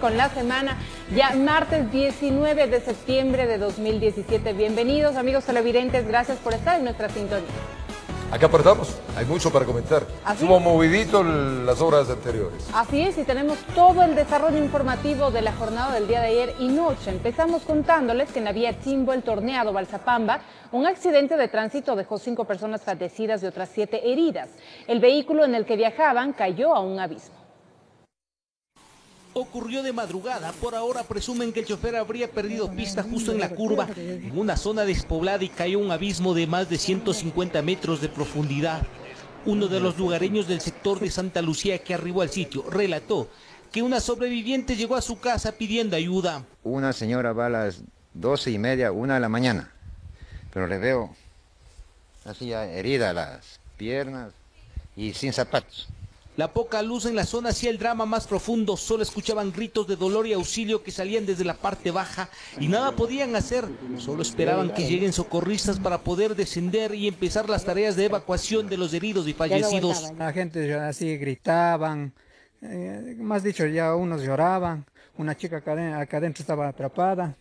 con la semana, ya martes 19 de septiembre de 2017. Bienvenidos amigos televidentes, gracias por estar en nuestra sintonía. Acá apartamos, hay mucho para comentar. Estuvo movidito las horas anteriores. Así es, y tenemos todo el desarrollo informativo de la jornada del día de ayer y noche. Empezamos contándoles que en la vía Chimbo, el torneado Balsapamba, un accidente de tránsito dejó cinco personas fallecidas y otras siete heridas. El vehículo en el que viajaban cayó a un abismo ocurrió de madrugada. Por ahora presumen que el chofer habría perdido pista justo en la curva, en una zona despoblada y cayó un abismo de más de 150 metros de profundidad. Uno de los lugareños del sector de Santa Lucía que arribó al sitio relató que una sobreviviente llegó a su casa pidiendo ayuda. Una señora va a las doce y media, una de la mañana, pero le veo así herida las piernas y sin zapatos. La poca luz en la zona hacía el drama más profundo, solo escuchaban gritos de dolor y auxilio que salían desde la parte baja y nada podían hacer, solo esperaban que lleguen socorristas para poder descender y empezar las tareas de evacuación de los heridos y fallecidos. La gente así gritaban, eh, más dicho ya unos lloraban, una chica acá, adentro estaba atrapada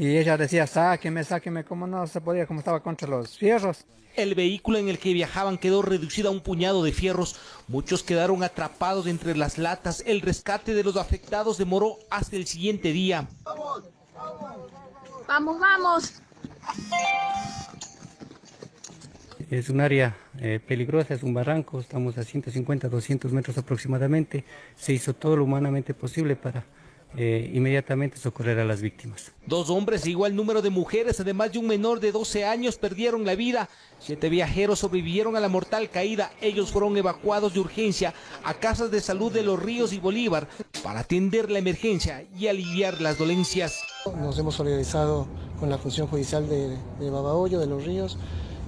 y ella decía sáqueme, sáqueme, como no se podía, como estaba contra los fierros. El vehículo en el que viajaban quedó reducido a un puñado de fierros. Muchos quedaron atrapados entre las latas. El rescate de los afectados demoró hasta el siguiente día. Vamos, vamos. Es un área eh, peligrosa, es un barranco, estamos a 150, 200 metros aproximadamente. Se hizo todo lo humanamente posible para eh, inmediatamente socorrer a las víctimas. Dos hombres e igual número de mujeres, además de un menor de 12 años, perdieron la vida. Siete viajeros sobrevivieron a la mortal caída. Ellos fueron evacuados de urgencia a casas de salud de Los Ríos y Bolívar para atender la emergencia y aliviar las dolencias. Nos hemos solidarizado con la función judicial de, de Babahoyo, de Los Ríos,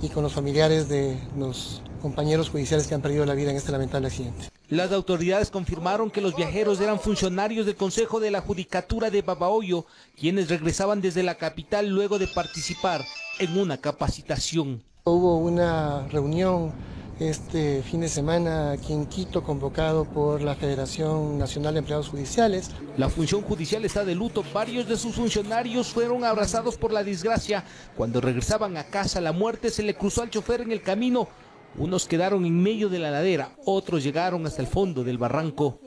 y con los familiares de los compañeros judiciales que han perdido la vida en este lamentable accidente. Las autoridades confirmaron que los viajeros eran funcionarios del Consejo de la Judicatura de Babahoyo, quienes regresaban desde la capital luego de participar en una capacitación. Hubo una reunión este fin de semana aquí en Quito convocado por la Federación Nacional de Empleados Judiciales. La función judicial está de luto. Varios de sus funcionarios fueron abrazados por la desgracia. Cuando regresaban a casa, la muerte se le cruzó al chofer en el camino. Unos quedaron en medio de la ladera, otros llegaron hasta el fondo del barranco.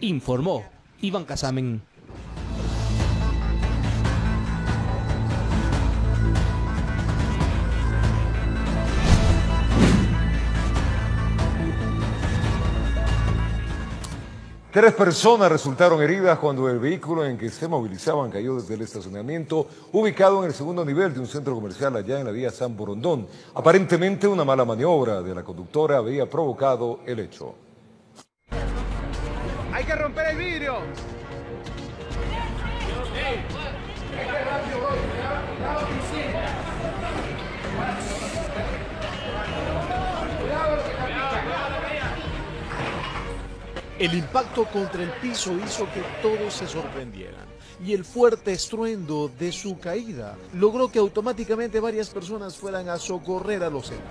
Informó Iván Casamen. Tres personas resultaron heridas cuando el vehículo en que se movilizaban cayó desde el estacionamiento ubicado en el segundo nivel de un centro comercial allá en la vía San Borondón. Aparentemente una mala maniobra de la conductora había provocado el hecho. ¡Hay que romper el vidrio! El impacto contra el piso hizo que todos se sorprendieran y el fuerte estruendo de su caída logró que automáticamente varias personas fueran a socorrer a los heridos.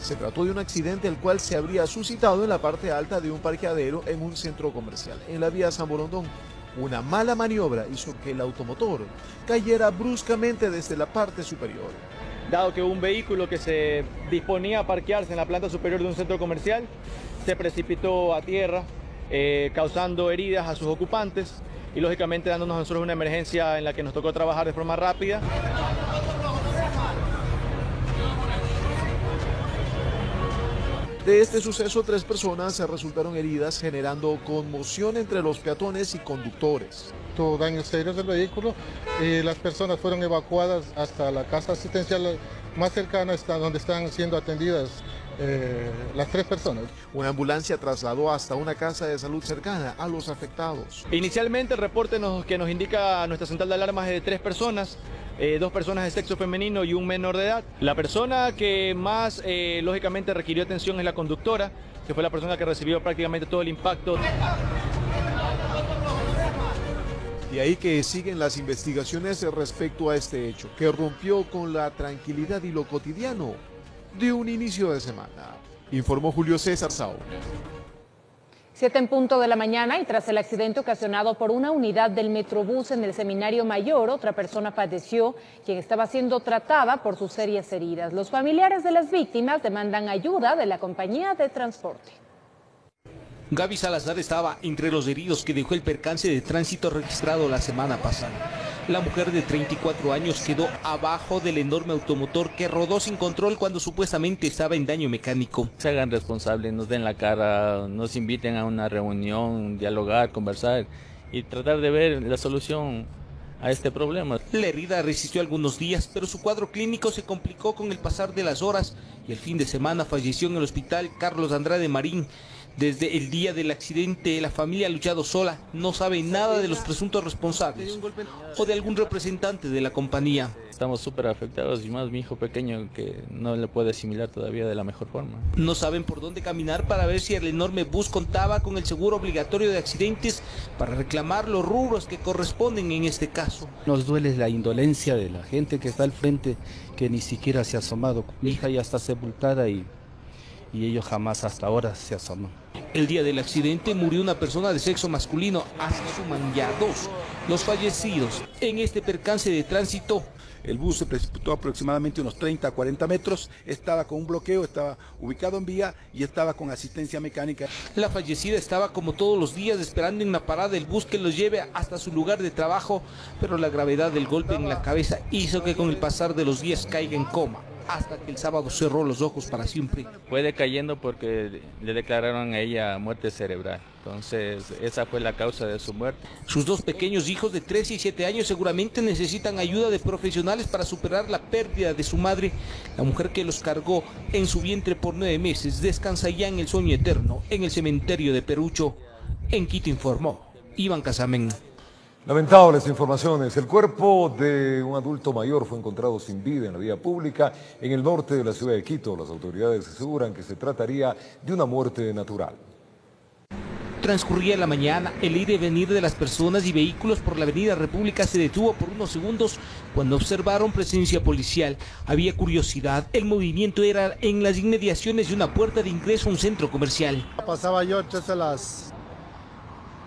Se trató de un accidente el cual se habría suscitado en la parte alta de un parqueadero en un centro comercial, en la vía San Borondón. Una mala maniobra hizo que el automotor cayera bruscamente desde la parte superior. Dado que un vehículo que se disponía a parquearse en la planta superior de un centro comercial se precipitó a tierra, eh, causando heridas a sus ocupantes y lógicamente dándonos a nosotros una emergencia en la que nos tocó trabajar de forma rápida. De este suceso, tres personas resultaron heridas, generando conmoción entre los peatones y conductores. Tuvo daños serios del vehículo y las personas fueron evacuadas hasta la casa asistencial más cercana, hasta donde están siendo atendidas eh, las tres personas. Una ambulancia trasladó hasta una casa de salud cercana a los afectados. Inicialmente el reporte que nos indica nuestra central de alarmas es de tres personas. Eh, dos personas de sexo femenino y un menor de edad. La persona que más eh, lógicamente requirió atención es la conductora, que fue la persona que recibió prácticamente todo el impacto. Y ahí que siguen las investigaciones respecto a este hecho, que rompió con la tranquilidad y lo cotidiano de un inicio de semana. Informó Julio César Sao. Siete en punto de la mañana y tras el accidente ocasionado por una unidad del Metrobús en el Seminario Mayor, otra persona falleció, quien estaba siendo tratada por sus serias heridas. Los familiares de las víctimas demandan ayuda de la compañía de transporte. Gaby Salazar estaba entre los heridos que dejó el percance de tránsito registrado la semana pasada. La mujer de 34 años quedó abajo del enorme automotor que rodó sin control cuando supuestamente estaba en daño mecánico. Se hagan responsables, nos den la cara, nos inviten a una reunión, dialogar, conversar y tratar de ver la solución a este problema. La herida resistió algunos días, pero su cuadro clínico se complicó con el pasar de las horas y el fin de semana falleció en el hospital Carlos Andrade Marín. Desde el día del accidente, la familia ha luchado sola, no sabe nada de los presuntos responsables o de algún representante de la compañía. Estamos súper afectados y más mi hijo pequeño que no le puede asimilar todavía de la mejor forma. No saben por dónde caminar para ver si el enorme bus contaba con el seguro obligatorio de accidentes para reclamar los rubros que corresponden en este caso. Nos duele la indolencia de la gente que está al frente que ni siquiera se ha asomado. Mi hija ya está sepultada y, y ellos jamás hasta ahora se asoman. El día del accidente murió una persona de sexo masculino, así suman ya dos. Los fallecidos en este percance de tránsito el bus se precipitó aproximadamente unos 30 a 40 metros, estaba con un bloqueo, estaba ubicado en vía y estaba con asistencia mecánica. La fallecida estaba como todos los días esperando en la parada del bus que los lleve hasta su lugar de trabajo, pero la gravedad del golpe en la cabeza hizo que con el pasar de los días caiga en coma hasta que el sábado cerró los ojos para siempre. Fue decayendo porque le declararon a ella muerte cerebral. Entonces, esa fue la causa de su muerte. Sus dos pequeños hijos de 13 y 7 años seguramente necesitan ayuda de profesionales para superar la pérdida de su madre. La mujer que los cargó en su vientre por nueve meses descansa ya en el sueño eterno en el cementerio de Perucho. En Quito informó Iván Casamen. Lamentables informaciones. El cuerpo de un adulto mayor fue encontrado sin vida en la vía pública en el norte de la ciudad de Quito. Las autoridades aseguran que se trataría de una muerte natural. Transcurría la mañana, el ir y venir de las personas y vehículos por la avenida República se detuvo por unos segundos cuando observaron presencia policial. Había curiosidad, el movimiento era en las inmediaciones de una puerta de ingreso a un centro comercial. Pasaba yo entonces a las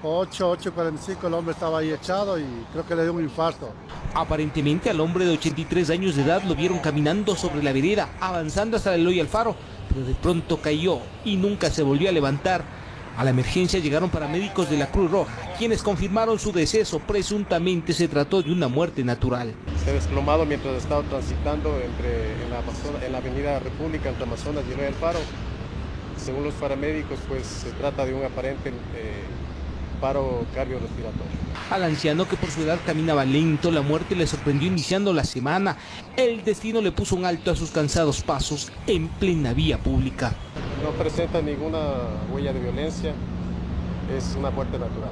8, 8.45 el hombre estaba ahí echado y creo que le dio un infarto. Aparentemente al hombre de 83 años de edad lo vieron caminando sobre la vereda, avanzando hasta el Eloy Alfaro, pero de pronto cayó y nunca se volvió a levantar. A la emergencia llegaron paramédicos de la Cruz Roja, quienes confirmaron su deceso. Presuntamente se trató de una muerte natural. Se ha desplomado mientras estaba transitando entre, en, la, en la avenida República entre Amazonas y Eloy Alfaro. Según los paramédicos, pues se trata de un aparente eh, paro cardiorrespiratorio. Al anciano que por su edad caminaba lento, la muerte le sorprendió iniciando la semana. El destino le puso un alto a sus cansados pasos en plena vía pública. No presenta ninguna huella de violencia, es una muerte natural.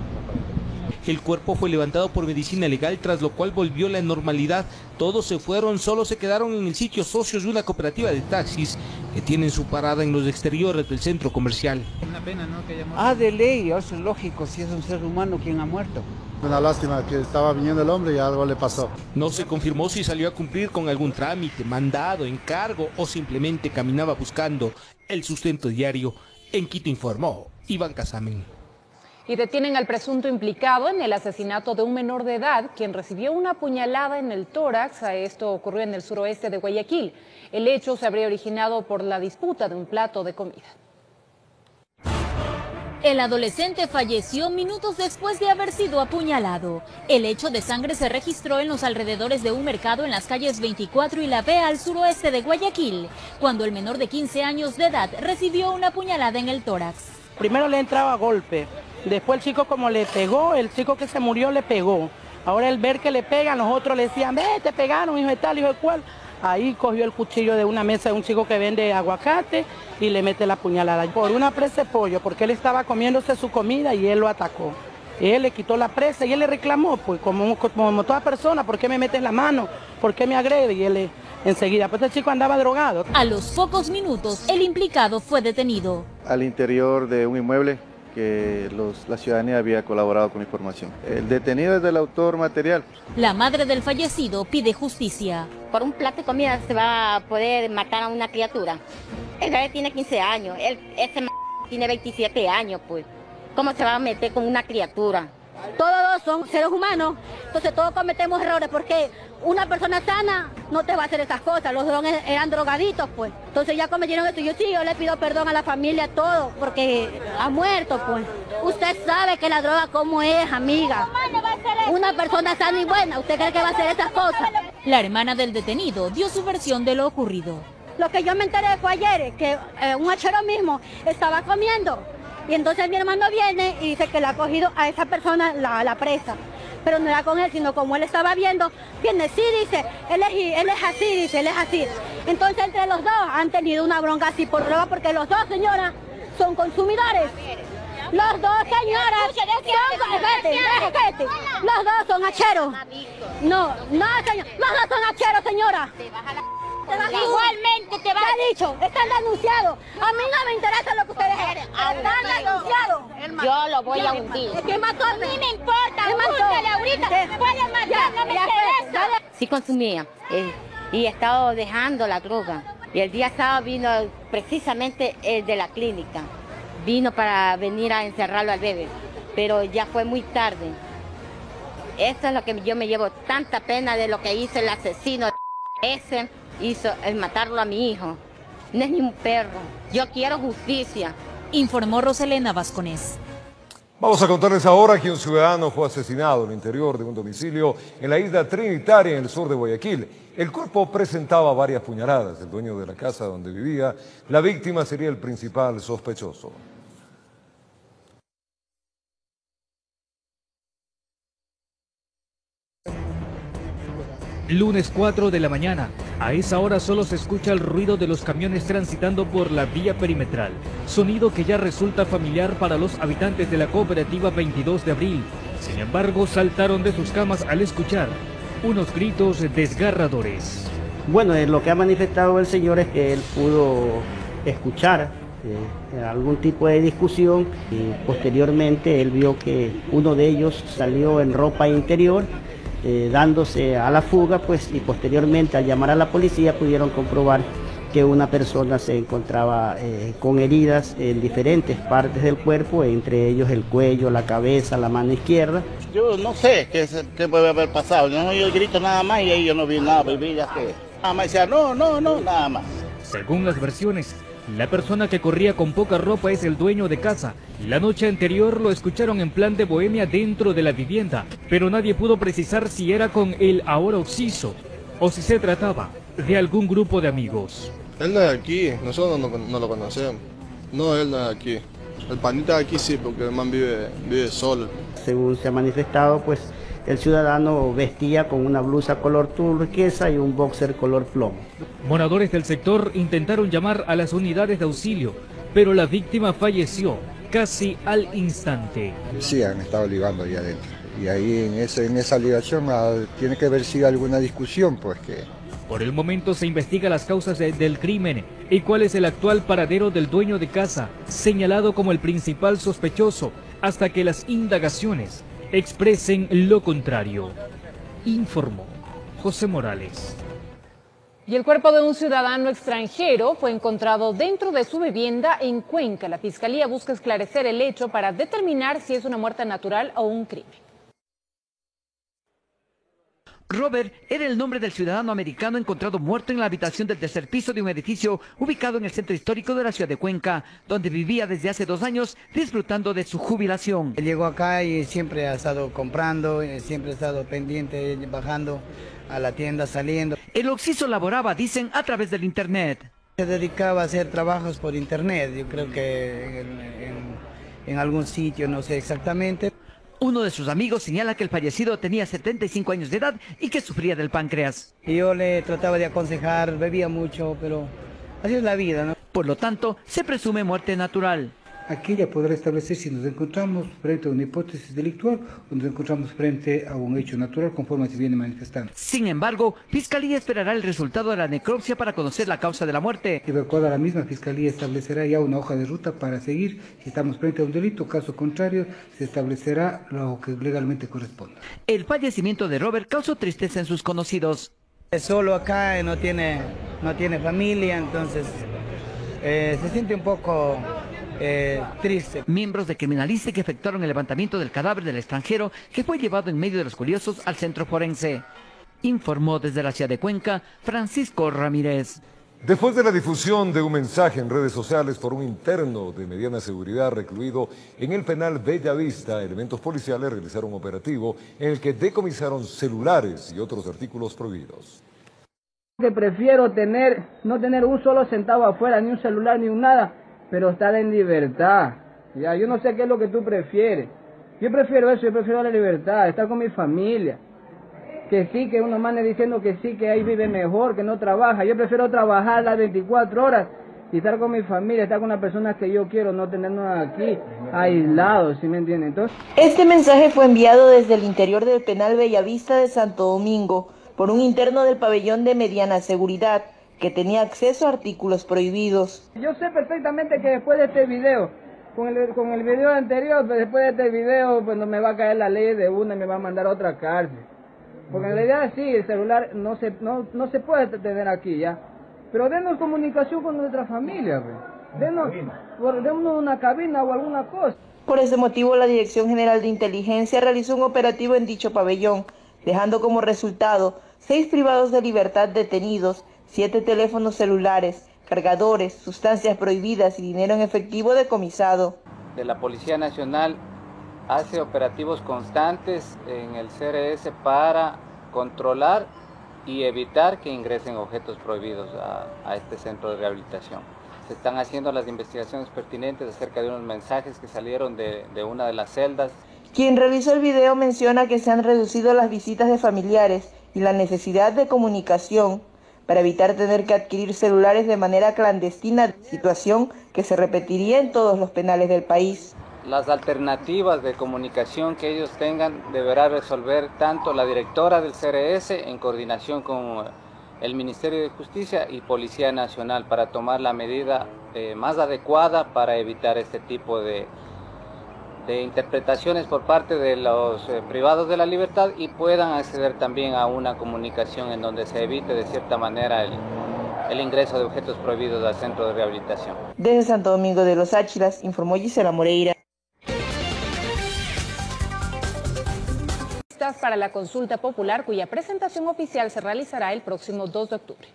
El cuerpo fue levantado por medicina legal, tras lo cual volvió la normalidad. Todos se fueron, solo se quedaron en el sitio socios de una cooperativa de taxis que tienen su parada en los exteriores del centro comercial. Una pena, ¿no? Que ah, de ley, eso es lógico, si es un ser humano quien ha muerto. Una lástima que estaba viniendo el hombre y algo le pasó. No se confirmó si salió a cumplir con algún trámite, mandado, encargo o simplemente caminaba buscando el sustento diario. En Quito informó Iván Casamen y detienen al presunto implicado en el asesinato de un menor de edad, quien recibió una puñalada en el tórax. Esto ocurrió en el suroeste de Guayaquil. El hecho se habría originado por la disputa de un plato de comida. El adolescente falleció minutos después de haber sido apuñalado. El hecho de sangre se registró en los alrededores de un mercado en las calles 24 y La B al suroeste de Guayaquil, cuando el menor de 15 años de edad recibió una puñalada en el tórax. Primero le entraba golpe, Después el chico como le pegó, el chico que se murió le pegó. Ahora el ver que le pegan, los otros le decían, ve, te pegaron, hijo de tal, hijo de cual. Ahí cogió el cuchillo de una mesa de un chico que vende aguacate y le mete la puñalada. Por una presa de pollo, porque él estaba comiéndose su comida y él lo atacó. Él le quitó la presa y él le reclamó, pues como, como toda persona, ¿por qué me metes la mano? ¿Por qué me agrede? Y él enseguida, pues el chico andaba drogado. A los pocos minutos, el implicado fue detenido. Al interior de un inmueble que los, la ciudadanía había colaborado con la información. El detenido es del autor material. La madre del fallecido pide justicia. Por un plato de comida se va a poder matar a una criatura. El bebé tiene 15 años, él, ese m tiene 27 años, pues. ¿Cómo se va a meter con una criatura? Todos son seres humanos, entonces todos cometemos errores porque una persona sana no te va a hacer esas cosas, los dos eran drogaditos pues. Entonces ya cometieron esto, yo sí, yo le pido perdón a la familia, todo, porque ha muerto pues. Usted sabe que la droga como es, amiga. Una persona sana y buena, ¿usted cree que va a hacer esas cosas? La hermana del detenido dio su versión de lo ocurrido. Lo que yo me enteré fue ayer, que eh, un hachero mismo estaba comiendo y entonces mi hermano viene y dice que le ha cogido a esa persona la, presa. Pero no era con él, sino como él estaba viendo, viene, sí, dice, él es, él es así, dice, él es así. Entonces entre los dos han tenido una bronca así por droga porque los dos, señora, son consumidores. Los dos, señoras, son, los dos son hacheros. No, no, señor, los dos son hacheros, señora. Igualmente te va a... dicho? Están denunciados. A mí no me interesa lo que ustedes hacen. Están denunciados. Yo lo voy a hundir. ¿Qué mató? A mí me importa. Pregúntale ahorita. Pueden matar, no me interesa. Sí consumía. Eh, y he estado dejando la droga. Y el día sábado vino precisamente el de la clínica. Vino para venir a encerrarlo al bebé. Pero ya fue muy tarde. Eso es lo que yo me llevo tanta pena de lo que hizo el asesino ese hizo el matarlo a mi hijo. No es ni un perro. Yo quiero justicia. Informó Roselena Vasconés. Vamos a contarles ahora que un ciudadano fue asesinado en el interior de un domicilio en la isla Trinitaria, en el sur de Guayaquil. El cuerpo presentaba varias puñaladas. El dueño de la casa donde vivía, la víctima sería el principal sospechoso. Lunes 4 de la mañana. A esa hora solo se escucha el ruido de los camiones transitando por la vía perimetral. Sonido que ya resulta familiar para los habitantes de la cooperativa 22 de abril. Sin embargo, saltaron de sus camas al escuchar unos gritos desgarradores. Bueno, eh, lo que ha manifestado el señor es que él pudo escuchar eh, algún tipo de discusión y posteriormente él vio que uno de ellos salió en ropa interior eh, dándose a la fuga, pues, y posteriormente al llamar a la policía pudieron comprobar que una persona se encontraba eh, con heridas en diferentes partes del cuerpo, entre ellos el cuello, la cabeza, la mano izquierda. Yo no sé qué, qué puede haber pasado, yo no oí el grito nada más y ahí yo no vi nada, viví ya que nada más decía no, no, no, nada más. Según las versiones, la persona que corría con poca ropa es el dueño de casa. La noche anterior lo escucharon en plan de bohemia dentro de la vivienda, pero nadie pudo precisar si era con el ahora occiso o si se trataba de algún grupo de amigos. Él no es aquí, nosotros no, lo conocemos. No, él no es aquí. El panita aquí sí, porque el man vive, vive solo. Según se ha manifestado, pues el ciudadano vestía con una blusa color turquesa y un boxer color plomo. Moradores del sector intentaron llamar a las unidades de auxilio, pero la víctima falleció casi al instante. Sí, han estado ligando ahí adentro. Y ahí en, ese, en esa ligación ah, tiene que haber sido alguna discusión, pues que... Por el momento se investiga las causas del crimen y cuál es el actual paradero del dueño de casa, señalado como el principal sospechoso, hasta que las indagaciones expresen lo contrario, informó José Morales. Y el cuerpo de un ciudadano extranjero fue encontrado dentro de su vivienda en Cuenca. La Fiscalía busca esclarecer el hecho para determinar si es una muerte natural o un crimen. Robert era el nombre del ciudadano americano encontrado muerto en la habitación del tercer piso de un edificio ubicado en el centro histórico de la ciudad de Cuenca, donde vivía desde hace dos años disfrutando de su jubilación. Llegó acá y siempre ha estado comprando, eh, siempre ha estado pendiente, bajando a la tienda, saliendo. El occiso laboraba, dicen, a través del internet. Se dedicaba a hacer trabajos por internet, yo creo que en algún sitio, no sé exactamente. Uno de sus amigos señala que el fallecido tenía 75 años de edad y que sufría del páncreas. Yo le trataba de aconsejar, bebía mucho, pero así es la vida, ¿no? Por lo tanto, se presume muerte natural. Aquí ya podrá establecer si nos encontramos frente a una hipótesis delictual o nos encontramos frente a un hecho natural conforme se viene manifestando. Sin embargo, Fiscalía esperará el resultado de la necropsia para conocer la causa de la muerte. Y de acuerdo a la misma Fiscalía establecerá ya una hoja de ruta para seguir si estamos frente a un delito, caso contrario se establecerá lo que legalmente corresponda. El fallecimiento de Robert causó tristeza en sus conocidos. Es solo acá, no tiene, no tiene familia, entonces eh, se siente un poco eh, triste. Miembros de criminalística efectuaron el levantamiento del cadáver del extranjero que fue llevado en medio de los curiosos al centro forense. Informó desde la ciudad de Cuenca Francisco Ramírez. Después de la difusión de un mensaje en redes sociales por un interno de mediana seguridad recluido en el penal Bella Vista, elementos policiales realizaron un operativo en el que decomisaron celulares y otros artículos prohibidos. Que prefiero tener, no tener un solo centavo afuera, ni un celular, ni un nada, pero estar en libertad. Ya, yo no sé qué es lo que tú prefieres. Yo prefiero eso, yo prefiero la libertad, estar con mi familia que sí, que uno mane diciendo que sí, que ahí vive mejor, que no trabaja. Yo prefiero trabajar las 24 horas y estar con mi familia, estar con las personas que yo quiero, no tenernos aquí aislados, ¿sí me entienden? Entonces... Este mensaje fue enviado desde el interior del penal Bellavista de Santo Domingo por un interno del pabellón de mediana seguridad que tenía acceso a artículos prohibidos. Yo sé perfectamente que después de este video, con el, con el video anterior, pues después de este video, pues no me va a caer la ley de una y me va a mandar a otra cárcel. Porque en realidad sí, el celular no se, no, no se puede tener aquí ya. Pero denos comunicación con nuestra familia, denos, denos una cabina o alguna cosa. Por ese motivo, la Dirección General de Inteligencia realizó un operativo en dicho pabellón, dejando como resultado seis privados de libertad detenidos, siete teléfonos celulares, cargadores, sustancias prohibidas y dinero en efectivo decomisado. De la Policía Nacional hace operativos constantes en el CRS para controlar y evitar que ingresen objetos prohibidos a, este centro de rehabilitación. Se están haciendo las investigaciones pertinentes acerca de unos mensajes que salieron de, de una de las celdas. Quien realizó el video menciona que se han reducido las visitas de familiares y la necesidad de comunicación para evitar tener que adquirir celulares de manera clandestina, situación que se repetiría en todos los penales del país. Las alternativas de comunicación que ellos tengan deberá resolver tanto la directora del CRS en coordinación con el Ministerio de Justicia y Policía Nacional para tomar la medida eh, más adecuada para evitar este tipo de, de interpretaciones por parte de los eh, privados de la libertad y puedan acceder también a una comunicación en donde se evite de cierta manera el, el ingreso de objetos prohibidos al centro de rehabilitación. Desde Santo Domingo de los Áchilas, informó Gisela Moreira. para la consulta popular cuya presentación oficial se realizará el próximo 2 de octubre.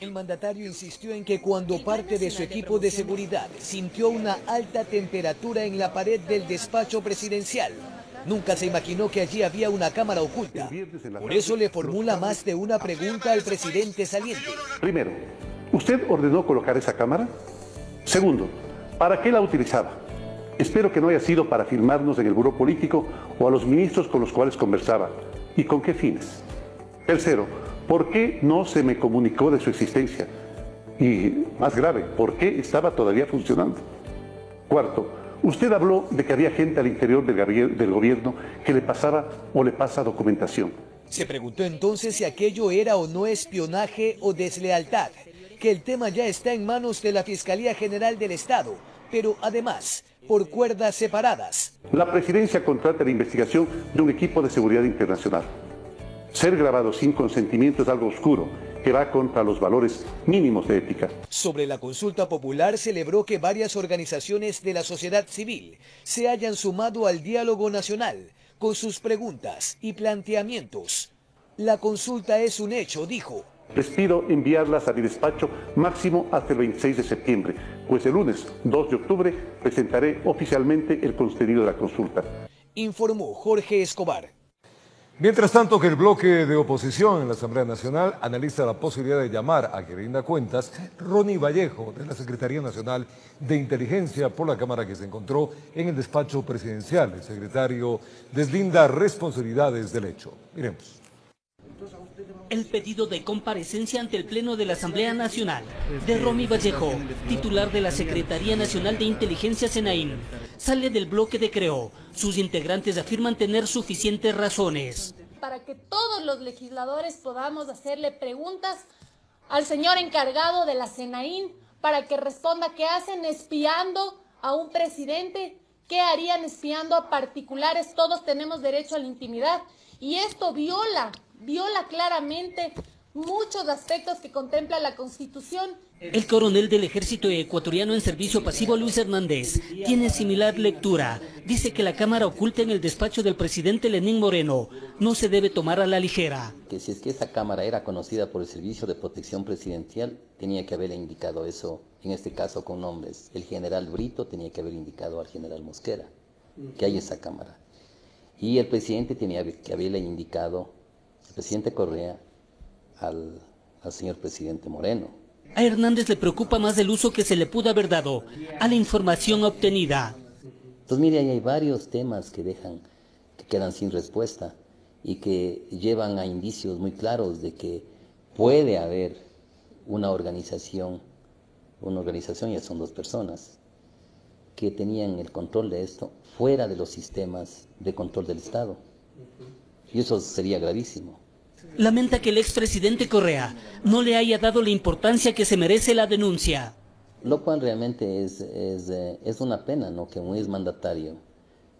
El mandatario insistió en que cuando parte de su equipo de seguridad sintió una alta temperatura en la pared del despacho presidencial, nunca se imaginó que allí había una cámara oculta. Por eso le formula más de una pregunta al presidente saliente. Primero, ¿usted ordenó colocar esa cámara? Segundo, ¿para qué la utilizaba? Espero que no haya sido para filmarnos en el buró político o a los ministros con los cuales conversaba. ¿Y con qué fines? Tercero, ¿por qué no se me comunicó de su existencia? Y más grave, ¿por qué estaba todavía funcionando? Cuarto, usted habló de que había gente al interior del, del gobierno que le pasaba o le pasa documentación. Se preguntó entonces si aquello era o no espionaje o deslealtad, que el tema ya está en manos de la Fiscalía General del Estado, pero además por cuerdas separadas. La presidencia contrata la investigación de un equipo de seguridad internacional. Ser grabado sin consentimiento es algo oscuro que va contra los valores mínimos de ética. Sobre la consulta popular celebró que varias organizaciones de la sociedad civil se hayan sumado al diálogo nacional con sus preguntas y planteamientos. La consulta es un hecho, dijo, les pido enviarlas a mi despacho máximo hasta el 26 de septiembre, pues el lunes 2 de octubre presentaré oficialmente el contenido de la consulta. Informó Jorge Escobar. Mientras tanto que el bloque de oposición en la Asamblea Nacional analiza la posibilidad de llamar a que rinda cuentas Ronnie Vallejo de la Secretaría Nacional de Inteligencia por la Cámara que se encontró en el despacho presidencial. El secretario deslinda responsabilidades del hecho. Miremos. El pedido de comparecencia ante el Pleno de la Asamblea Nacional de Romy Vallejo, titular de la Secretaría Nacional de Inteligencia Senaín, sale del bloque de Creo. Sus integrantes afirman tener suficientes razones. Para que todos los legisladores podamos hacerle preguntas al señor encargado de la Senaín para que responda qué hacen espiando a un presidente, qué harían espiando a particulares, todos tenemos derecho a la intimidad y esto viola, viola claramente muchos aspectos que contempla la Constitución. El coronel del ejército ecuatoriano en servicio pasivo, Luis Hernández, tiene similar lectura. Dice que la cámara oculta en el despacho del presidente Lenín Moreno no se debe tomar a la ligera. Que si es que esa cámara era conocida por el Servicio de Protección Presidencial, tenía que haberle indicado eso, en este caso con nombres. El general Brito tenía que haber indicado al general Mosquera que hay esa cámara. Y el presidente tenía que haberle indicado, presidente Correa, al, al señor presidente Moreno. A Hernández le preocupa más el uso que se le pudo haber dado a la información obtenida. Entonces, mire, ahí hay varios temas que dejan, que quedan sin respuesta y que llevan a indicios muy claros de que puede haber una organización, una organización ya son dos personas, que tenían el control de esto fuera de los sistemas de control del Estado. Y eso sería gravísimo. Lamenta que el expresidente Correa no le haya dado la importancia que se merece la denuncia. Lo cual realmente es, es, eh, es una pena, ¿no? Que un exmandatario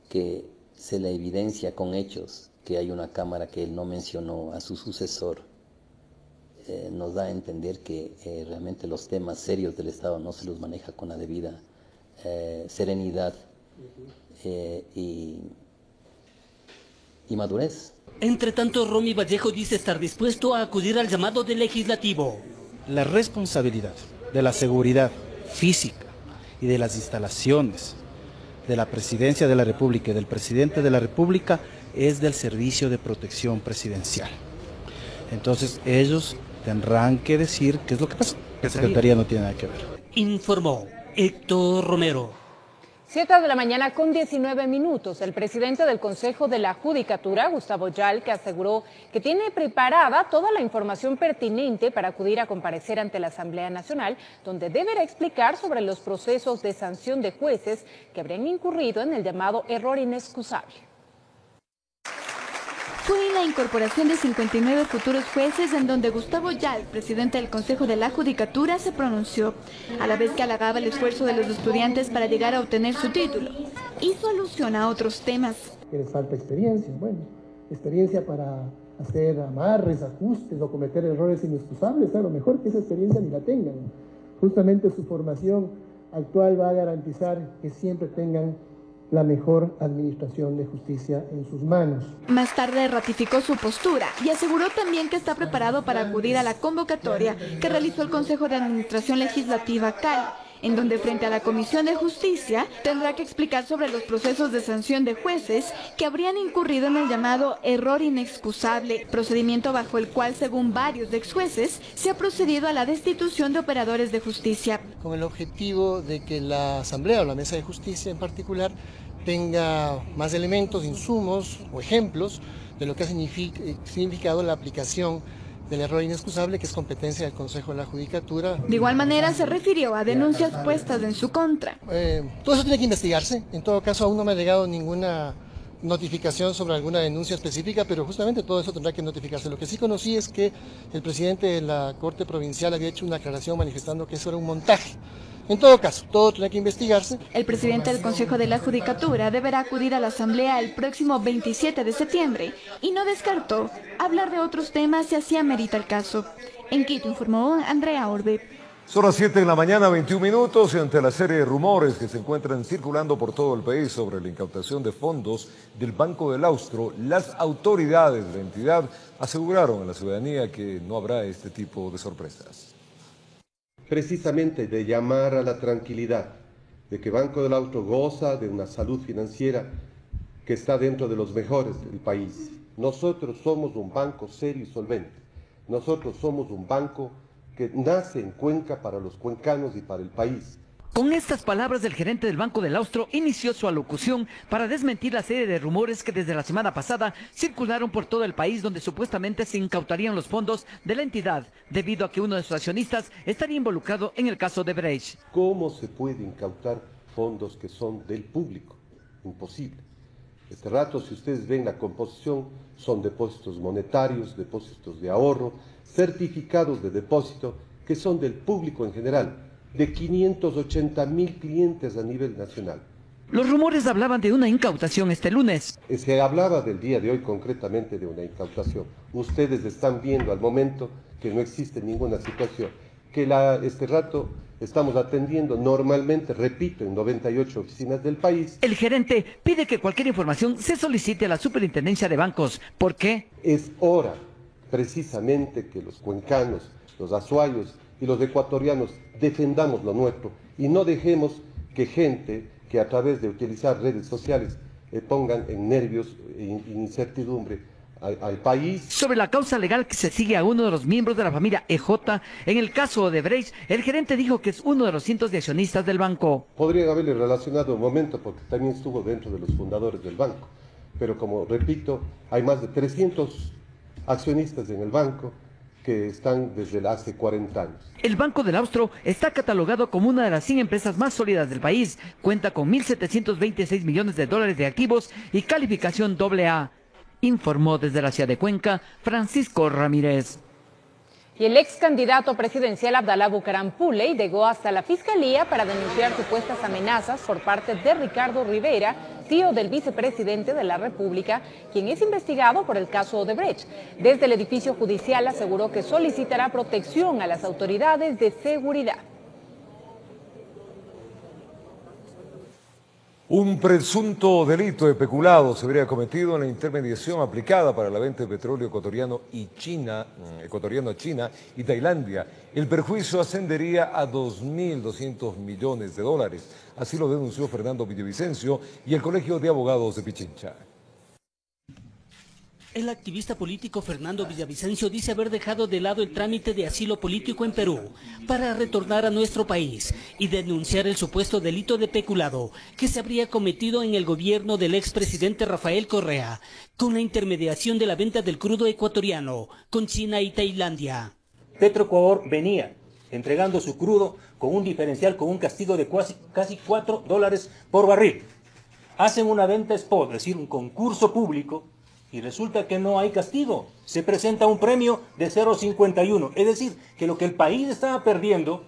que se le evidencia con hechos que hay una cámara que él no mencionó a su sucesor, eh, nos da a entender que eh, realmente los temas serios del Estado no se los maneja con la debida eh, serenidad eh, y, y madurez. Entre tanto, Romy Vallejo dice estar dispuesto a acudir al llamado del legislativo. La responsabilidad de la seguridad física y de las instalaciones de la presidencia de la República y del presidente de la República es del Servicio de Protección Presidencial. Entonces ellos tendrán que decir qué es lo que pasa. La Secretaría no tiene nada que ver. Informó Héctor Romero. Siete de la mañana con 19 minutos. El presidente del Consejo de la Judicatura, Gustavo Yal, que aseguró que tiene preparada toda la información pertinente para acudir a comparecer ante la Asamblea Nacional, donde deberá explicar sobre los procesos de sanción de jueces que habrían incurrido en el llamado error inexcusable. Fue la incorporación de 59 futuros jueces en donde Gustavo Yal, presidente del Consejo de la Judicatura, se pronunció, a la vez que halagaba el esfuerzo de los estudiantes para llegar a obtener su título. Hizo alusión a otros temas. Les falta experiencia, bueno, experiencia para hacer amarres, ajustes o cometer errores inexcusables, a lo mejor que esa experiencia ni la tengan. Justamente su formación actual va a garantizar que siempre tengan la mejor administración de justicia en sus manos. Más tarde ratificó su postura y aseguró también que está preparado para acudir a la convocatoria que realizó el Consejo de Administración Legislativa CAL, en donde frente a la Comisión de Justicia tendrá que explicar sobre los procesos de sanción de jueces que habrían incurrido en el llamado error inexcusable, procedimiento bajo el cual, según varios ex jueces, se ha procedido a la destitución de operadores de justicia. Con el objetivo de que la Asamblea o la Mesa de Justicia en particular tenga más elementos, insumos o ejemplos de lo que ha significado la aplicación del error inexcusable que es competencia del Consejo de la Judicatura. De igual manera se refirió a denuncias puestas en su contra. Eh, todo eso tiene que investigarse. En todo caso aún no me ha llegado ninguna notificación sobre alguna denuncia específica, pero justamente todo eso tendrá que notificarse. Lo que sí conocí es que el presidente de la Corte Provincial había hecho una aclaración manifestando que eso era un montaje. En todo caso, todo tendrá que investigarse. El presidente del Consejo de la Judicatura deberá acudir a la Asamblea el próximo 27 de septiembre y no descartó hablar de otros temas si así amerita el caso. En Quito informó Andrea Orbe. Son las 7 de la mañana, 21 minutos, y ante la serie de rumores que se encuentran circulando por todo el país sobre la incautación de fondos del Banco del Austro, las autoridades de la entidad aseguraron a la ciudadanía que no habrá este tipo de sorpresas precisamente de llamar a la tranquilidad, de que Banco del Austro goza de una salud financiera que está dentro de los mejores del país. Nosotros somos un banco serio y solvente. Nosotros somos un banco que nace en Cuenca para los cuencanos y para el país. Con estas palabras, el gerente del Banco del Austro inició su alocución para desmentir la serie de rumores que desde la semana pasada circularon por todo el país donde supuestamente se incautarían los fondos de la entidad debido a que uno de sus accionistas estaría involucrado en el caso de Brecht. ¿Cómo se puede incautar fondos que son del público? Imposible. Este rato, si ustedes ven la composición, son depósitos monetarios, depósitos de ahorro, certificados de depósito que son del público en general de 580 mil clientes a nivel nacional. Los rumores hablaban de una incautación este lunes. Se hablaba del día de hoy concretamente de una incautación. Ustedes están viendo al momento que no existe ninguna situación, que la, este rato estamos atendiendo normalmente, repito, en 98 oficinas del país. El gerente pide que cualquier información se solicite a la Superintendencia de Bancos. ¿Por qué? Es hora precisamente que los cuencanos, los azuayos y los ecuatorianos defendamos lo nuestro y no dejemos que gente que a través de utilizar redes sociales eh, pongan en nervios e incertidumbre al, al, país. Sobre la causa legal que se sigue a uno de los miembros de la familia EJ, en el caso de Brecht, el gerente dijo que es uno de los cientos de accionistas del banco. Podría haberle relacionado un momento porque también estuvo dentro de los fundadores del banco, pero como repito, hay más de 300 accionistas en el banco que están desde hace 40 años. El Banco del Austro está catalogado como una de las 100 empresas más sólidas del país. Cuenta con 1.726 millones de dólares de activos y calificación AA. Informó desde la ciudad de Cuenca Francisco Ramírez. Y el ex candidato presidencial Abdalá Bucaram Puley llegó hasta la fiscalía para denunciar supuestas amenazas por parte de Ricardo Rivera, tío del vicepresidente de la República, quien es investigado por el caso Odebrecht. Desde el edificio judicial aseguró que solicitará protección a las autoridades de seguridad. Un presunto delito de peculado se habría cometido en la intermediación aplicada para la venta de petróleo ecuatoriano China, mm, ecuatoriano a China y Tailandia. El perjuicio ascendería a 2.200 millones de dólares. Así lo denunció Fernando Villavicencio y el Colegio de Abogados de Pichincha. El activista político Fernando Villavicencio dice haber dejado de lado el trámite de asilo político en Perú para retornar a nuestro país y denunciar el supuesto delito de peculado que se habría cometido en el gobierno del expresidente Rafael Correa con la intermediación de la venta del crudo ecuatoriano con China y Tailandia. Petroecuador venía entregando su crudo con un diferencial con un castigo de casi, casi 4 dólares por barril. Hacen una venta spot, es decir, un concurso público y resulta que no hay castigo. Se presenta un premio de 0,51. Es decir, que lo que el país estaba perdiendo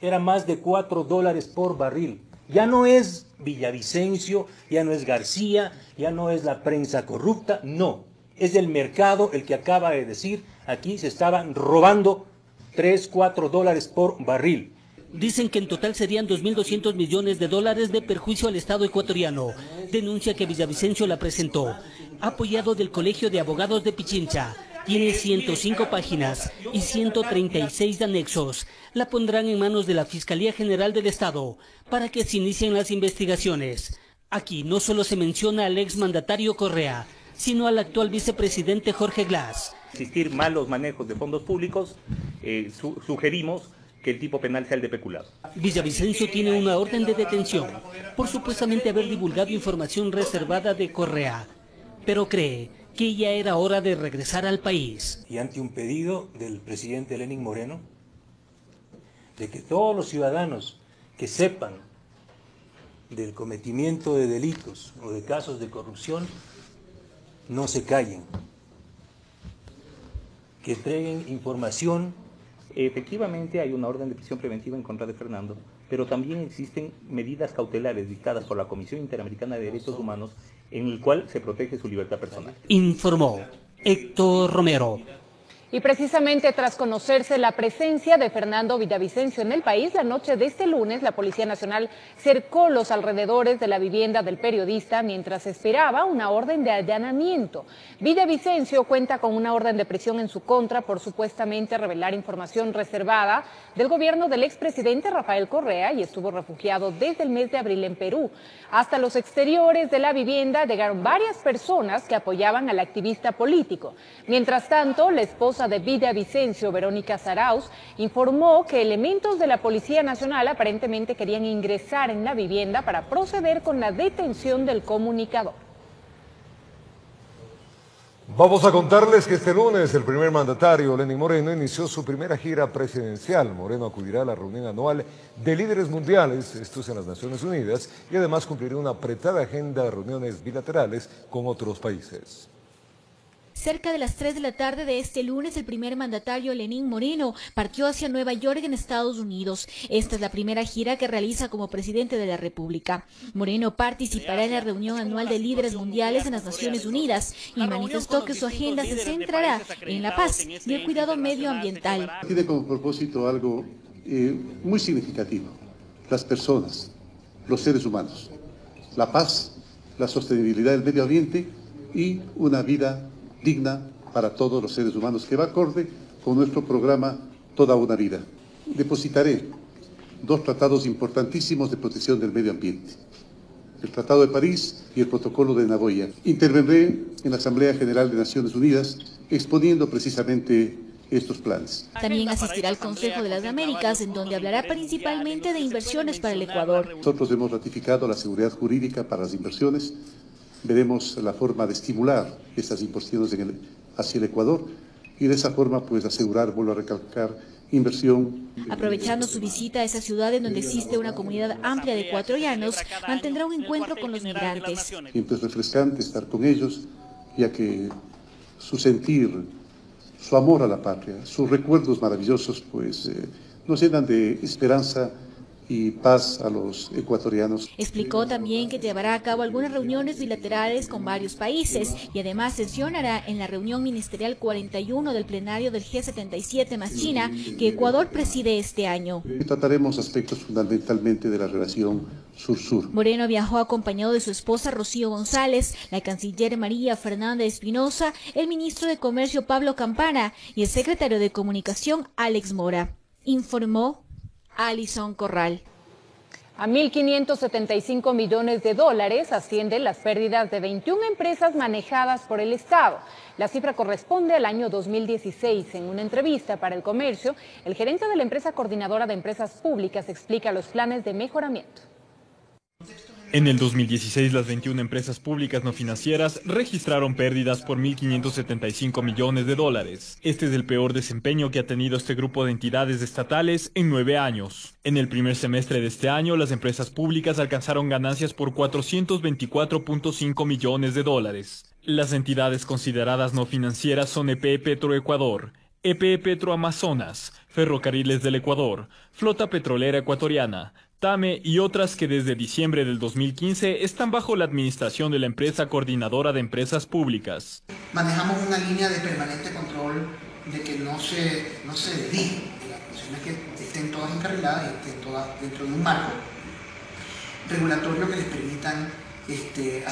era más de 4 dólares por barril. Ya no es Villavicencio, ya no es García, ya no es la prensa corrupta, no. Es el mercado el que acaba de decir, aquí se estaban robando 3, 4 dólares por barril. Dicen que en total serían 2.200 millones de dólares de perjuicio al Estado ecuatoriano. Denuncia que Villavicencio la presentó apoyado del Colegio de Abogados de Pichincha. Tiene 105 páginas y 136 anexos. La pondrán en manos de la Fiscalía General del Estado para que se inicien las investigaciones. Aquí no solo se menciona al exmandatario Correa, sino al actual vicepresidente Jorge Glass. Existir malos manejos de fondos públicos, eh, su sugerimos que el tipo penal sea el de peculado. Villavicencio tiene una orden de detención por supuestamente haber divulgado información reservada de Correa pero cree que ya era hora de regresar al país. Y ante un pedido del presidente Lenin Moreno, de que todos los ciudadanos que sepan del cometimiento de delitos o de casos de corrupción, no se callen, que entreguen información. Efectivamente hay una orden de prisión preventiva en contra de Fernando, pero también existen medidas cautelares dictadas por la Comisión Interamericana de Derechos Humanos en el cual se protege su libertad personal. Informó Héctor Romero. Y precisamente tras conocerse la presencia de Fernando Villavicencio en el país, la noche de este lunes la Policía Nacional cercó los alrededores de la vivienda del periodista mientras esperaba una orden de allanamiento. Villavicencio cuenta con una orden de prisión en su contra por supuestamente revelar información reservada del gobierno del expresidente Rafael Correa y estuvo refugiado desde el mes de abril en Perú. Hasta los exteriores de la vivienda llegaron varias personas que apoyaban al activista político. Mientras tanto, la esposa esposa de Vida Vicencio, Verónica Saraus, informó que elementos de la Policía Nacional aparentemente querían ingresar en la vivienda para proceder con la detención del comunicador. Vamos a contarles que este lunes el primer mandatario, Lenín Moreno, inició su primera gira presidencial. Moreno acudirá a la reunión anual de líderes mundiales, estos en las Naciones Unidas, y además cumplirá una apretada agenda de reuniones bilaterales con otros países. Cerca de las 3 de la tarde de este lunes, el primer mandatario Lenín Moreno partió hacia Nueva York en Estados Unidos. Esta es la primera gira que realiza como presidente de la República. Moreno participará en la reunión anual de líderes mundiales en las Naciones Unidas y manifestó que su agenda se centrará en la paz y el cuidado medioambiental. Tiene como propósito algo eh, muy significativo, las personas, los seres humanos, la paz, la sostenibilidad del medio ambiente y una vida digna para todos los seres humanos, que va acorde con nuestro programa Toda una vida. Depositaré dos tratados importantísimos de protección del medio ambiente, el Tratado de París y el Protocolo de Nagoya. Intervendré en la Asamblea General de Naciones Unidas exponiendo precisamente estos planes. También asistirá al Consejo de las Américas, en donde hablará principalmente de inversiones para el Ecuador. Nosotros hemos ratificado la seguridad jurídica para las inversiones veremos la forma de estimular estas inversiones hacia el Ecuador y de esa forma pues asegurar, vuelvo a recalcar, inversión. Aprovechando su visita a esa ciudad en donde existe una comunidad amplia de ecuatorianos, mantendrá un encuentro con los migrantes. Siempre es refrescante estar con ellos, ya que su sentir, su amor a la patria, sus recuerdos maravillosos, pues eh, nos llenan de esperanza y paz a los ecuatorianos. Explicó también que llevará a cabo algunas reuniones bilaterales con varios países y además sesionará en la reunión ministerial 41 del plenario del G77 más China que Ecuador preside este año. trataremos aspectos fundamentalmente de la relación sur-sur. Moreno viajó acompañado de su esposa Rocío González, la canciller María Fernanda Espinosa, el ministro de Comercio Pablo Campana y el secretario de Comunicación Alex Mora. Informó Alison Corral. A 1.575 millones de dólares ascienden las pérdidas de 21 empresas manejadas por el Estado. La cifra corresponde al año 2016. En una entrevista para el comercio, el gerente de la empresa coordinadora de empresas públicas explica los planes de mejoramiento. En el 2016, las 21 empresas públicas no financieras registraron pérdidas por 1.575 millones de dólares. Este es el peor desempeño que ha tenido este grupo de entidades estatales en nueve años. En el primer semestre de este año, las empresas públicas alcanzaron ganancias por 424.5 millones de dólares. Las entidades consideradas no financieras son EP Petroecuador, EP Petro Amazonas, Ferrocarriles del Ecuador, Flota Petrolera Ecuatoriana, TAME y otras que desde diciembre del 2015 están bajo la administración de la empresa coordinadora de empresas públicas. Manejamos una línea de permanente control de que no se, no se desvíen, las que estén todas encarriladas y estén todas dentro de un marco regulatorio que les permitan este.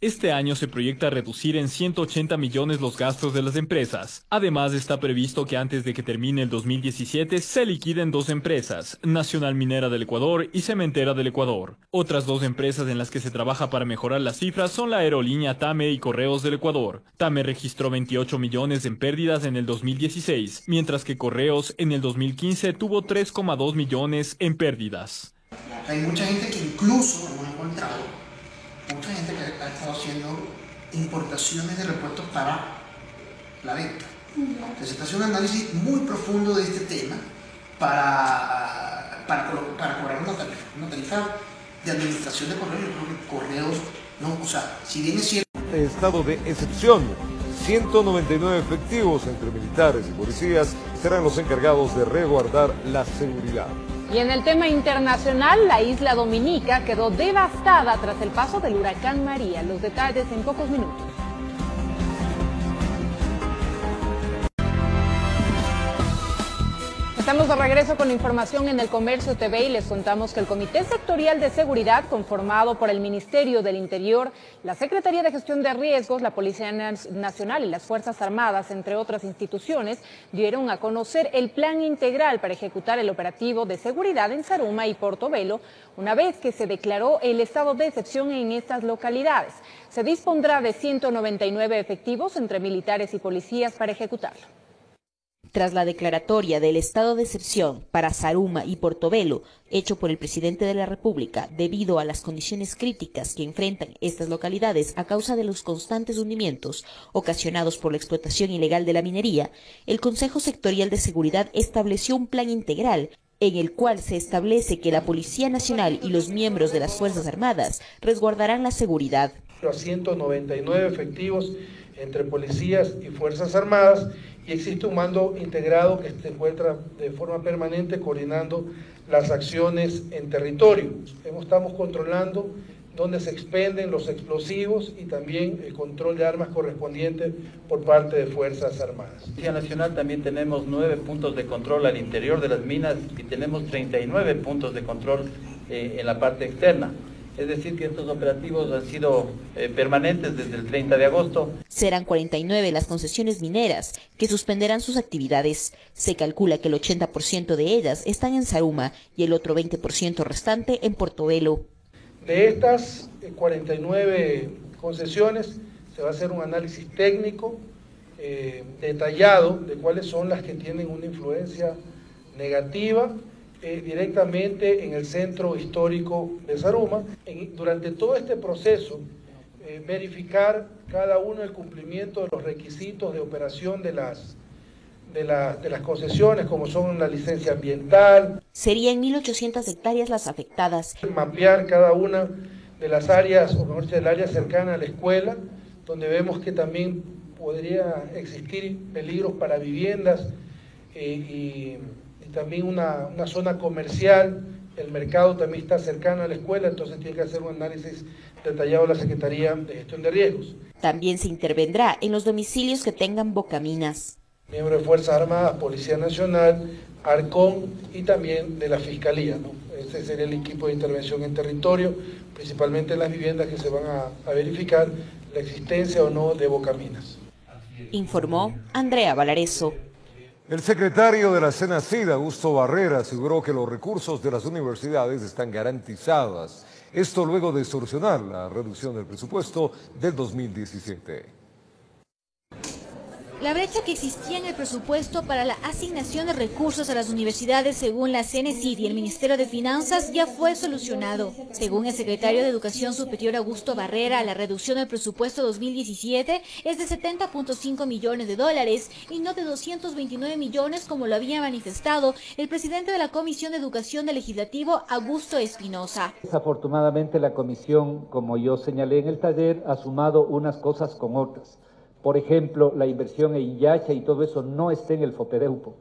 Este año se proyecta reducir en 180 millones los gastos de las empresas. Además, está previsto que antes de que termine el 2017 se liquiden dos empresas, Nacional Minera del Ecuador y Cementera del Ecuador. Otras dos empresas en las que se trabaja para mejorar las cifras son la aerolínea TAME y Correos del Ecuador. TAME registró 28 millones en pérdidas en el 2016, mientras que Correos en el 2015 tuvo 3,2 millones en pérdidas. Hay mucha gente que incluso hemos encontrado mucha gente que ha estado haciendo importaciones de repuestos para la venta. Entonces se está haciendo un análisis muy profundo de este tema para, para, cobrar una tarifa, una tarifa de administración de correos. correos, no, o sea, si bien es cierto... Estado de excepción. 199 efectivos entre militares y policías serán los encargados de resguardar la seguridad. Y en el tema internacional, la isla Dominica quedó devastada tras el paso del huracán María. Los detalles en pocos minutos. Estamos de regreso con información en el Comercio TV y les contamos que el Comité Sectorial de Seguridad, conformado por el Ministerio del Interior, la Secretaría de Gestión de Riesgos, la Policía Nacional y las Fuerzas Armadas, entre otras instituciones, dieron a conocer el plan integral para ejecutar el operativo de seguridad en Saruma y Portobelo, una vez que se declaró el estado de excepción en estas localidades. Se dispondrá de 199 efectivos entre militares y policías para ejecutarlo. Tras la declaratoria del estado de excepción para Saruma y Portobelo, hecho por el presidente de la República, debido a las condiciones críticas que enfrentan estas localidades a causa de los constantes hundimientos ocasionados por la explotación ilegal de la minería, el Consejo Sectorial de Seguridad estableció un plan integral en el cual se establece que la Policía Nacional y los miembros de las Fuerzas Armadas resguardarán la seguridad. A 199 efectivos entre policías y Fuerzas Armadas y existe un mando integrado que se encuentra de forma permanente coordinando las acciones en territorio. Estamos controlando dónde se expenden los explosivos y también el control de armas correspondiente por parte de Fuerzas Armadas. En la Nacional también tenemos nueve puntos de control al interior de las minas y tenemos 39 puntos de control eh, en la parte externa. Es decir, que estos operativos han sido eh, permanentes desde el 30 de agosto. Serán 49 las concesiones mineras que suspenderán sus actividades. Se calcula que el 80% de ellas están en Saruma y el otro 20% restante en Portobelo. De estas 49 eh, concesiones se va a hacer un análisis técnico eh, detallado de cuáles son las que tienen una influencia negativa eh, directamente en el centro histórico de Saruma. durante todo este proceso, eh, verificar cada uno el cumplimiento de los requisitos de operación de las, de, de las concesiones, como son la licencia ambiental. Serían 1.800 hectáreas las afectadas. Mapear cada una de las áreas, o mejor dicho, del área cercana a la escuela, donde vemos que también podría existir peligros para viviendas eh, y también una, zona comercial, el mercado también está cercano a la escuela, entonces tiene que hacer un análisis detallado la Secretaría de Gestión de Riesgos. También se intervendrá en los domicilios que tengan bocaminas. Miembros de Fuerzas Armadas, Policía Nacional, ARCON y también de la Fiscalía. ¿no? Ese sería el equipo de intervención en territorio, principalmente en las viviendas que se van a, a verificar la existencia o no de bocaminas. Informó Andrea Valareso. El secretario de la CENACID, Augusto Barrera, aseguró que los recursos de las universidades están garantizados. Esto luego de solucionar la reducción del presupuesto del 2017. La brecha que existía en el presupuesto para la asignación de recursos a las universidades según la CNCID y el Ministerio de Finanzas ya fue solucionado. Según el secretario de Educación Superior Augusto Barrera, la reducción del presupuesto 2017 es de 70.5 millones de dólares y no de 229 millones como lo había manifestado el presidente de la Comisión de Educación del Legislativo, Augusto Espinosa. Desafortunadamente la comisión, como yo señalé en el taller, ha sumado unas cosas con otras. Por ejemplo, la inversión en Yacha y todo eso no está en el FOPEDEUPO.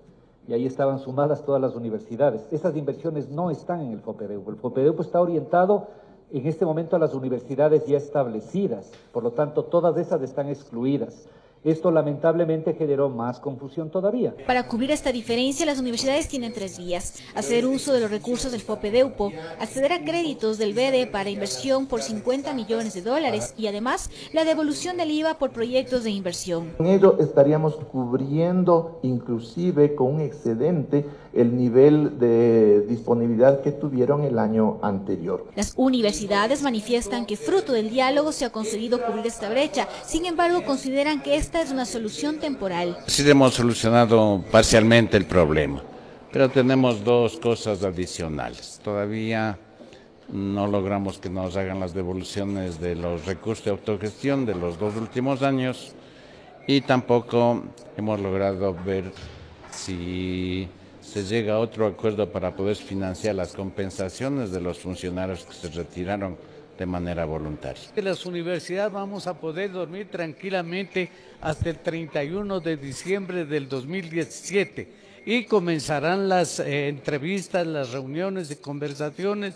Y ahí estaban sumadas todas las universidades. Esas inversiones no están en el FOPEDEUPO. El FOPEDEUPO está orientado en este momento a las universidades ya establecidas. Por lo tanto, todas esas están excluidas. Esto lamentablemente generó más confusión todavía. Para cubrir esta diferencia, las universidades tienen tres vías. Hacer uso de los recursos del FOPEDEUPO, acceder a créditos del BEDE para inversión por 50 millones de dólares y además la devolución del IVA por proyectos de inversión. Con ello estaríamos cubriendo inclusive con un excedente el nivel de disponibilidad que tuvieron el año anterior. Las universidades manifiestan que fruto del diálogo se ha conseguido cubrir esta brecha, sin embargo consideran que esta es una solución temporal. Sí hemos solucionado parcialmente el problema, pero tenemos dos cosas adicionales. Todavía no logramos que nos hagan las devoluciones de los recursos de autogestión de los dos últimos años y tampoco hemos logrado ver si se llega a otro acuerdo para poder financiar las compensaciones de los funcionarios que se retiraron de manera voluntaria. En las universidades vamos a poder dormir tranquilamente hasta el 31 de diciembre del 2017 y comenzarán las eh, entrevistas, las reuniones y conversaciones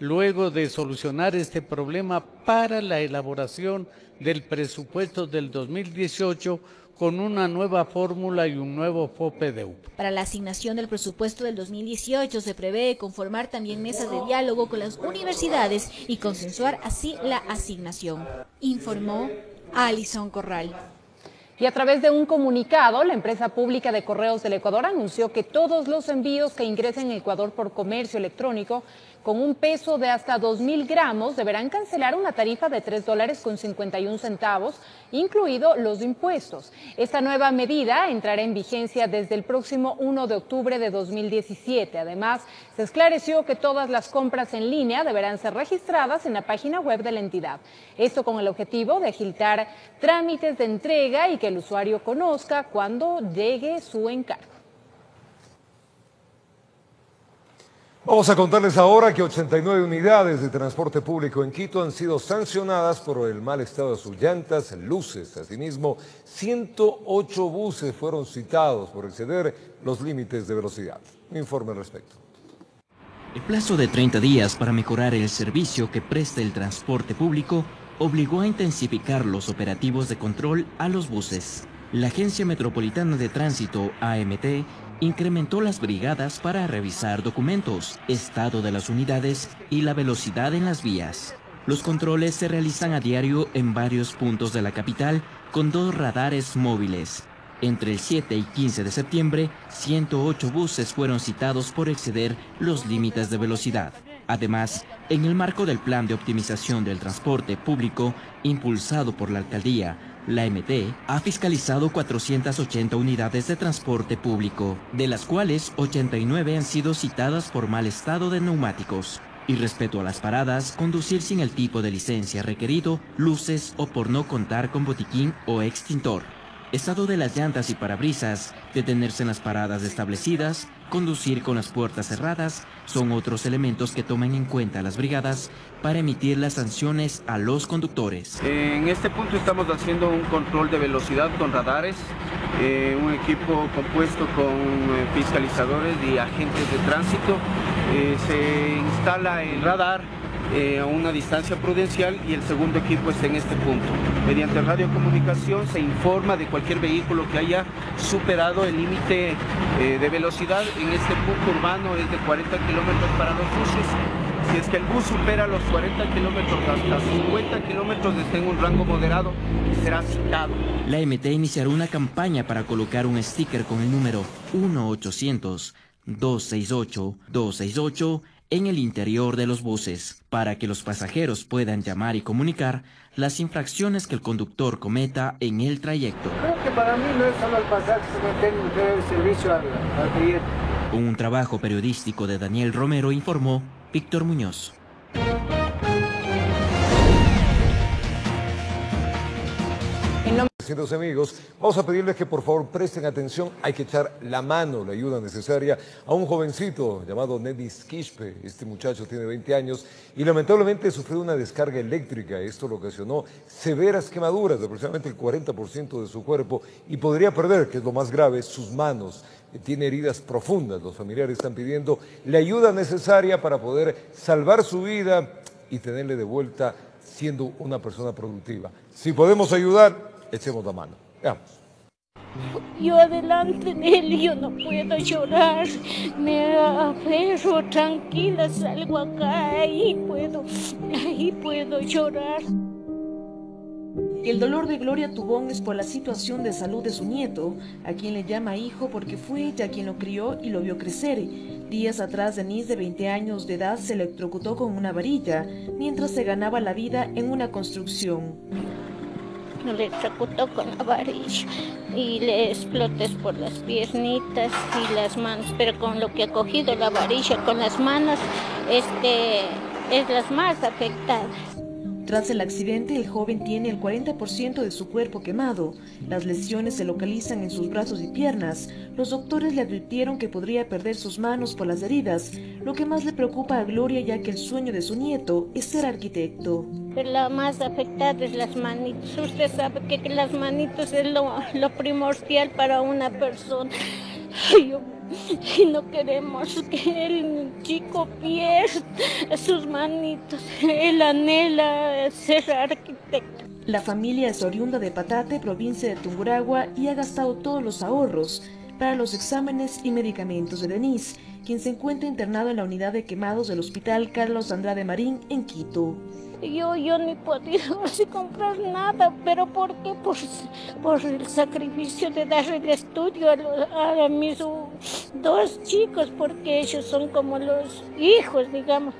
luego de solucionar este problema para la elaboración del presupuesto del 2018 con una nueva fórmula y un nuevo FOPEDEU. Para la asignación del presupuesto del 2018 se prevé conformar también mesas de diálogo con las universidades y consensuar así la asignación, informó Alison Corral. Y a través de un comunicado, la empresa pública de correos del Ecuador anunció que todos los envíos que ingresen a Ecuador por comercio electrónico con un peso de hasta 2.000 gramos deberán cancelar una tarifa de 3 dólares con 51 centavos, incluido los impuestos. Esta nueva medida entrará en vigencia desde el próximo 1 de octubre de 2017. Además, se esclareció que todas las compras en línea deberán ser registradas en la página web de la entidad. Esto con el objetivo de agilitar trámites de entrega y que el usuario conozca cuándo llegue su encargo. Vamos a contarles ahora que 89 unidades de transporte público en Quito han sido sancionadas por el mal estado de sus llantas, luces. Asimismo, 108 buses fueron citados por exceder los límites de velocidad. Un informe al respecto. El plazo de 30 días para mejorar el servicio que presta el transporte público obligó a intensificar los operativos de control a los buses. La Agencia Metropolitana de Tránsito, AMT, incrementó las brigadas para revisar documentos, estado de las unidades y la velocidad en las vías. Los controles se realizan a diario en varios puntos de la capital con dos radares móviles. Entre el 7 y 15 de septiembre, 108 buses fueron citados por exceder los límites de velocidad. Además, en el marco del plan de optimización del transporte público impulsado por la alcaldía, la MT ha fiscalizado 480 unidades de transporte público, de las cuales 89 han sido citadas por mal estado de neumáticos. Y respecto a las paradas, conducir sin el tipo de licencia requerido, luces o por no contar con botiquín o extintor estado de las llantas y parabrisas, detenerse en las paradas establecidas, conducir con las puertas cerradas, son otros elementos que toman en cuenta las brigadas para emitir las sanciones a los conductores. En este punto estamos haciendo un control de velocidad con radares, eh, un equipo compuesto con eh, fiscalizadores y agentes de tránsito. Eh, se instala el radar eh, a una distancia prudencial y el segundo equipo está en este punto. Mediante radiocomunicación se informa de cualquier vehículo que haya superado el límite eh, de velocidad. En este punto urbano es de 40 kilómetros para los buses. Si es que el bus supera los 40 kilómetros hasta 50 kilómetros está en un rango moderado, será citado. La MT iniciará una campaña para colocar un sticker con el número 1-800-268-268 en el interior de los buses para que los pasajeros puedan llamar y comunicar las infracciones que el conductor cometa en el trayecto. Creo que para mí no es solo al pasar, sino tener el servicio al, al cliente. Un trabajo periodístico de Daniel Romero informó Víctor Muñoz. Amigos, vamos a pedirles que por favor presten atención, hay que echar la mano, la ayuda necesaria a un jovencito llamado Nedis Quispe. Este muchacho tiene 20 años y lamentablemente sufrió una descarga eléctrica. Esto le ocasionó severas quemaduras de aproximadamente el 40% de su cuerpo y podría perder, que es lo más grave, sus manos. Tiene heridas profundas. Los familiares están pidiendo la ayuda necesaria para poder salvar su vida y tenerle de vuelta siendo una persona productiva. Si podemos ayudar, echemos la mano. Veamos. Yo adelante de él, yo no puedo llorar, me aferro tranquila, salgo acá, ahí puedo, ahí puedo llorar. El dolor de Gloria Tubón es por la situación de salud de su nieto, a quien le llama hijo porque fue ella quien lo crió y lo vio crecer. Días atrás, Denise, de 20 años de edad, se electrocutó con una varilla mientras se ganaba la vida en una construcción lo electrocutó con la varilla y le explotes por las piernitas y las manos, pero con lo que ha cogido la varilla con las manos, este, es las más afectadas. Tras el accidente, el joven tiene el 40% de su cuerpo quemado. Las lesiones se localizan en sus brazos y piernas. Los doctores le advirtieron que podría perder sus manos por las heridas, lo que más le preocupa a Gloria ya que el sueño de su nieto es ser arquitecto. La más afectada es las manitos. Usted sabe que las manitos es lo, lo primordial para una persona. y no queremos que el chico pierda sus manitos. Él anhela ser arquitecto. La familia es oriunda de Patate, provincia de Tunguragua, y ha gastado todos los ahorros para los exámenes y medicamentos de Denise, quien se encuentra internado en la unidad de quemados del Hospital Carlos Andrade Marín en Quito. Yo, yo ni podía comprar nada, pero ¿por qué? Por, por el sacrificio de dar el estudio a, a mis dos chicos, porque ellos son como los hijos, digamos.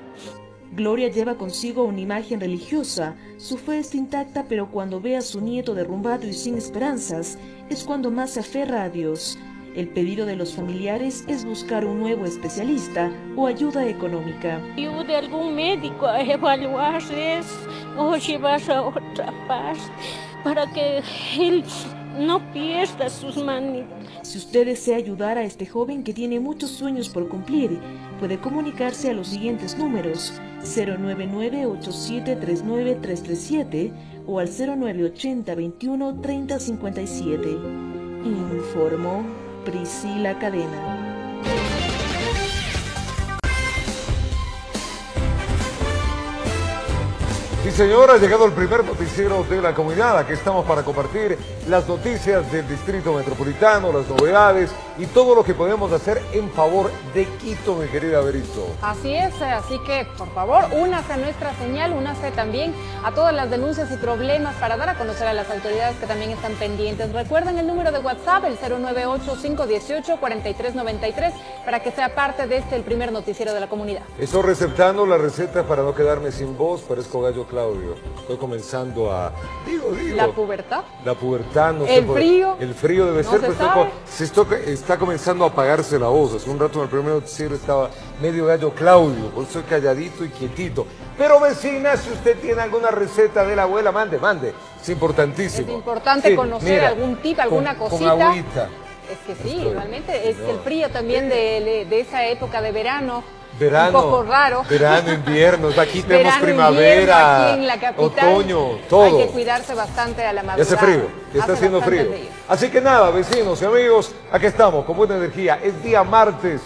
Gloria lleva consigo una imagen religiosa. Su fe está intacta, pero cuando ve a su nieto derrumbado y sin esperanzas, es cuando más se aferra a Dios. El pedido de los familiares es buscar un nuevo especialista o ayuda económica. Ayude a algún médico a evaluar o llevar a otra parte para que él no pierda sus manitas. Si usted desea ayudar a este joven que tiene muchos sueños por cumplir, puede comunicarse a los siguientes números 099-8739-337 o al 0980-21-3057. Informó Priscila Cadena. Sí, señora, ha llegado el primer noticiero de la comunidad. Aquí estamos para compartir las noticias del Distrito Metropolitano, las novedades y todo lo que podemos hacer en favor de Quito, mi querida Berito. Así es, así que por favor, únase a nuestra señal, únase también a todas las denuncias y problemas para dar a conocer a las autoridades que también están pendientes. Recuerden el número de WhatsApp, el 098-518-4393, para que sea parte de este, el primer noticiero de la comunidad. Estoy receptando la receta para no quedarme sin voz, parezco gallo Claudio. Estoy comenzando a... Digo, digo. ¿La pubertad? La pubertad, no ¿El frío? El frío debe ¿No ser, se pero sabe? se esto- está comenzando a apagarse la voz. Hace un rato en el primer noticiero estaba medio gallo Claudio, por eso calladito y quietito. Pero vecina, si usted tiene alguna receta de la abuela, mande, mande. Es importantísimo. Es importante Sí, conocer mira, algún tip, alguna con- cosita. Con agüita. Es que sí, Estoy- realmente es no. el frío también de, de esa época de verano. Verano, Un poco raro. verano, invierno, aquí tenemos Verano, primavera, aquí en la capital. otoño, todo. Hay que cuidarse bastante a la Ya madrugada. hace frío, ya está Hace haciendo frío. Así que nada, vecinos y amigos, aquí estamos con buena energía. Es día martes.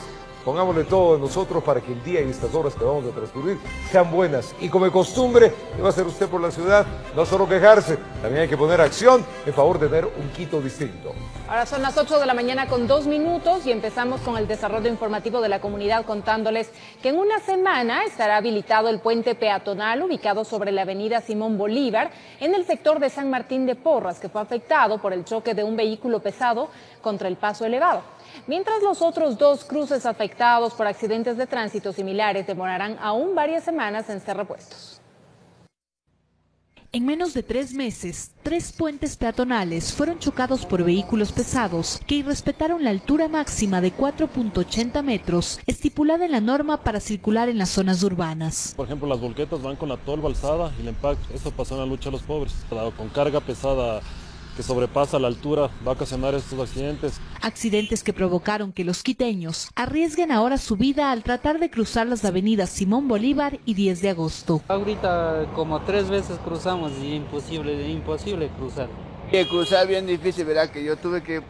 Pongámosle todo de nosotros para que el día y estas horas que vamos a transcurrir sean buenas. Y como de costumbre, ¿qué va a hacer usted por la ciudad? No solo quejarse, también hay que poner acción en favor de tener un Quito distinto. Ahora son las 8 de la mañana con dos minutos y empezamos con el desarrollo informativo de la comunidad contándoles que en una semana estará habilitado el puente peatonal ubicado sobre la avenida Simón Bolívar en el sector de San Martín de Porras que fue afectado por el choque de un vehículo pesado contra el paso elevado. Mientras los otros dos cruces afectados por accidentes de tránsito similares demorarán aún varias semanas en ser repuestos. En menos de tres meses, tres puentes peatonales fueron chocados por vehículos pesados que irrespetaron la altura máxima de 4.80 metros estipulada en la norma para circular en las zonas urbanas. Por ejemplo, las volquetas van con la tolva alzada y el empaque. Eso pasó en la lucha de los pobres. Con carga pesada que sobrepasa la altura va a ocasionar estos accidentes. Accidentes que provocaron que los quiteños arriesguen ahora su vida al tratar de cruzar las avenidas Simón Bolívar y 10 de agosto. Ahorita como tres veces cruzamos y imposible, imposible cruzar. Que cruzar bien difícil, verá que yo tuve que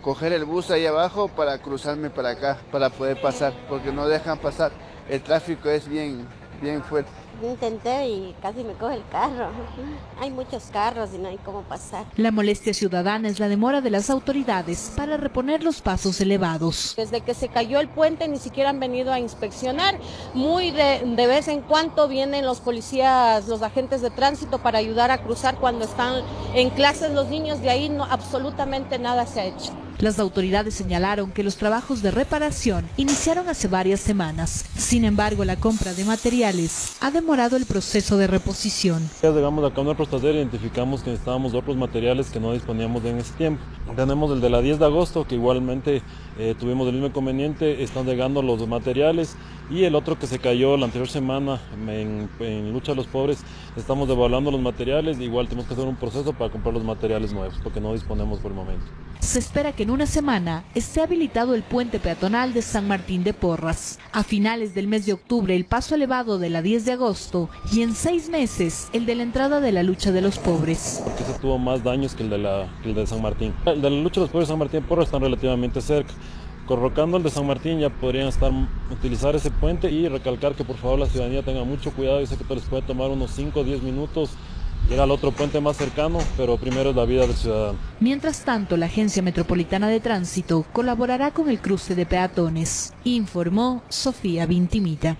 coger el bus ahí abajo para cruzarme para acá, para poder pasar, porque no dejan pasar. El tráfico es bien, bien fuerte. Intenté y casi me coge el carro. Hay muchos carros y no hay cómo pasar. La molestia ciudadana es la demora de las autoridades para reponer los pasos elevados. Desde que se cayó el puente ni siquiera han venido a inspeccionar. Muy de, de vez en cuando vienen los policías, los agentes de tránsito para ayudar a cruzar cuando están en clases los niños. De ahí no, absolutamente nada se ha hecho. Las autoridades señalaron que los trabajos de reparación iniciaron hace varias semanas. Sin embargo, la compra de materiales ha demorado el proceso de reposición. Ya llegamos a una taller y identificamos que necesitábamos otros materiales que no disponíamos en ese tiempo. Tenemos el de la 10 de agosto, que igualmente eh, tuvimos el mismo inconveniente, están llegando los materiales y el otro que se cayó la anterior semana en, en Lucha de los Pobres, estamos devaluando los materiales, igual tenemos que hacer un proceso para comprar los materiales nuevos, porque no disponemos por el momento. Se espera que en una semana esté habilitado el puente peatonal de San Martín de Porras. A finales del mes de octubre el paso elevado de la 10 de agosto y en seis meses el de la entrada de la lucha de los pobres. Porque ese tuvo más daños que el de, la, que el de San Martín. El de la lucha de los pobres de San Martín de Porras están relativamente cerca. Corrocando el de San Martín ya podrían estar utilizar ese puente y recalcar que por favor la ciudadanía tenga mucho cuidado. Yo sé que esto les puede tomar unos 5 o 10 minutos ir al otro puente más cercano, pero primero es la vida del ciudadano. Mientras tanto, la Agencia Metropolitana de Tránsito colaborará con el cruce de peatones, informó Sofía Vintimita.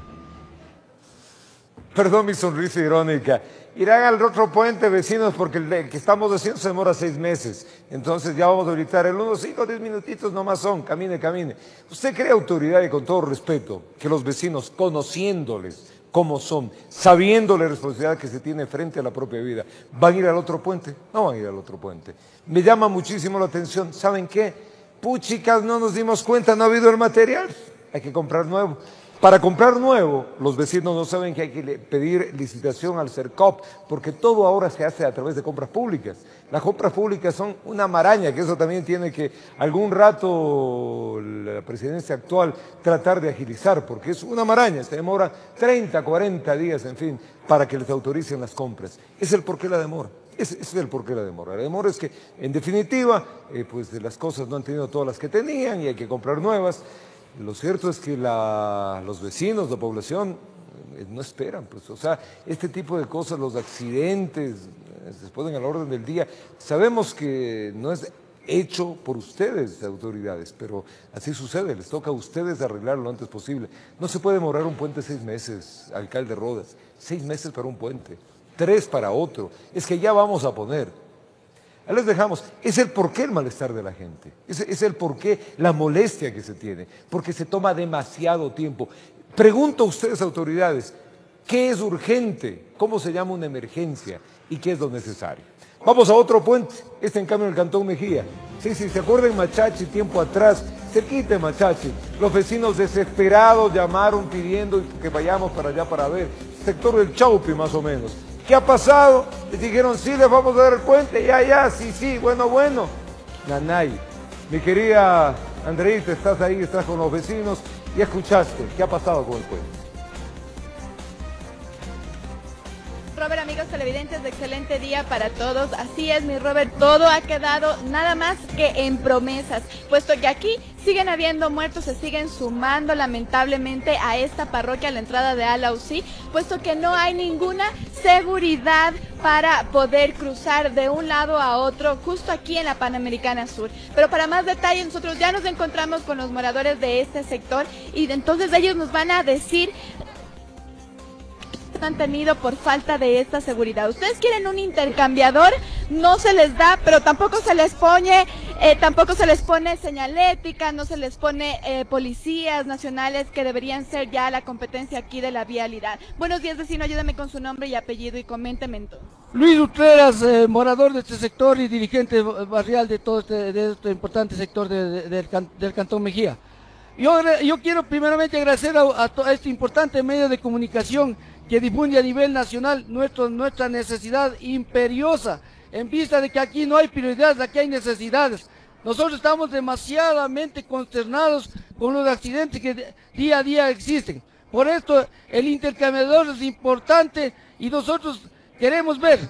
Perdón mi sonrisa irónica. Irán al otro puente, vecinos, porque el que estamos haciendo se demora seis meses. Entonces ya vamos a gritar en unos cinco diez minutitos nomás son, camine, camine. ¿Usted cree autoridad y con todo respeto que los vecinos, conociéndoles cómo son, sabiendo la responsabilidad que se tiene frente a la propia vida, van a ir al otro puente? No van a ir al otro puente. Me llama muchísimo la atención. ¿Saben qué? Puchicas, no nos dimos cuenta, no ha habido el material. Hay que comprar nuevo. Para comprar nuevo, los vecinos no saben que hay que pedir licitación al CERCOP, porque todo ahora se hace a través de compras públicas. Las compras públicas son una maraña, que eso también tiene que algún rato la presidencia actual tratar de agilizar, porque es una maraña, se demora 30, 40 días, en fin, para que les autoricen las compras. Es el porqué la demora. Es el porqué la demora. La demora es que, en definitiva, eh, pues las cosas no han tenido todas las que tenían y hay que comprar nuevas. Lo cierto es que los vecinos, la población, eh, no esperan, pues, o sea, este tipo de cosas, los accidentes, eh, se ponen a la orden del día. Sabemos que no es hecho por ustedes, autoridades, pero así sucede, les toca a ustedes arreglarlo lo antes posible. No se puede demorar un puente seis meses, alcalde Rodas, seis meses para un puente, tres para otro, es que ya vamos a poner. Ahí les dejamos. Es el porqué el malestar de la gente. Es, es el porqué la molestia que se tiene. Porque se toma demasiado tiempo. Pregunto a ustedes, autoridades, ¿qué es urgente? ¿Cómo se llama una emergencia? ¿Y qué es lo necesario? Vamos a otro puente. Este en cambio en el Cantón Mejía. Sí, sí, ¿se acuerdan Machachi tiempo atrás? Cerquita de Machachi. Los vecinos desesperados llamaron pidiendo que vayamos para allá para ver. Sector del Chaupi más o menos. ¿Qué ha pasado? Les dijeron, sí, les vamos a dar el puente, ya, ya, sí, sí, bueno, bueno. Nanay, mi querida Andreita, estás ahí, estás con los vecinos y escuchaste, ¿qué ha pasado con el puente? Robert, amigos televidentes, de excelente día para todos. Así es, mi Robert, todo ha quedado nada más que en promesas, puesto que aquí siguen habiendo muertos, se siguen sumando lamentablemente a esta parroquia a la entrada de Alausí, puesto que no hay ninguna seguridad para poder cruzar de un lado a otro justo aquí en la Panamericana Sur. Pero para más detalles, nosotros ya nos encontramos con los moradores de este sector y entonces ellos nos van a decir han tenido por falta de esta seguridad. Ustedes quieren un intercambiador, no se les da, pero tampoco se les pone, eh, tampoco se les pone señalética, no se les pone eh, policías nacionales que deberían ser ya la competencia aquí de la vialidad. Buenos días, vecino, ayúdame con su nombre y apellido y coménteme entonces. Luis Utreras, eh, morador de este sector y dirigente barrial de todo este, este importante sector del Cantón Mejía. Yo, yo quiero primeramente agradecer a este importante medio de comunicación que difunde a nivel nacional nuestro, nuestra necesidad imperiosa, en vista de que aquí no hay prioridades, aquí hay necesidades. Nosotros estamos demasiadamente consternados con los accidentes que día a día existen. Por esto el intercambiador es importante y nosotros queremos ver,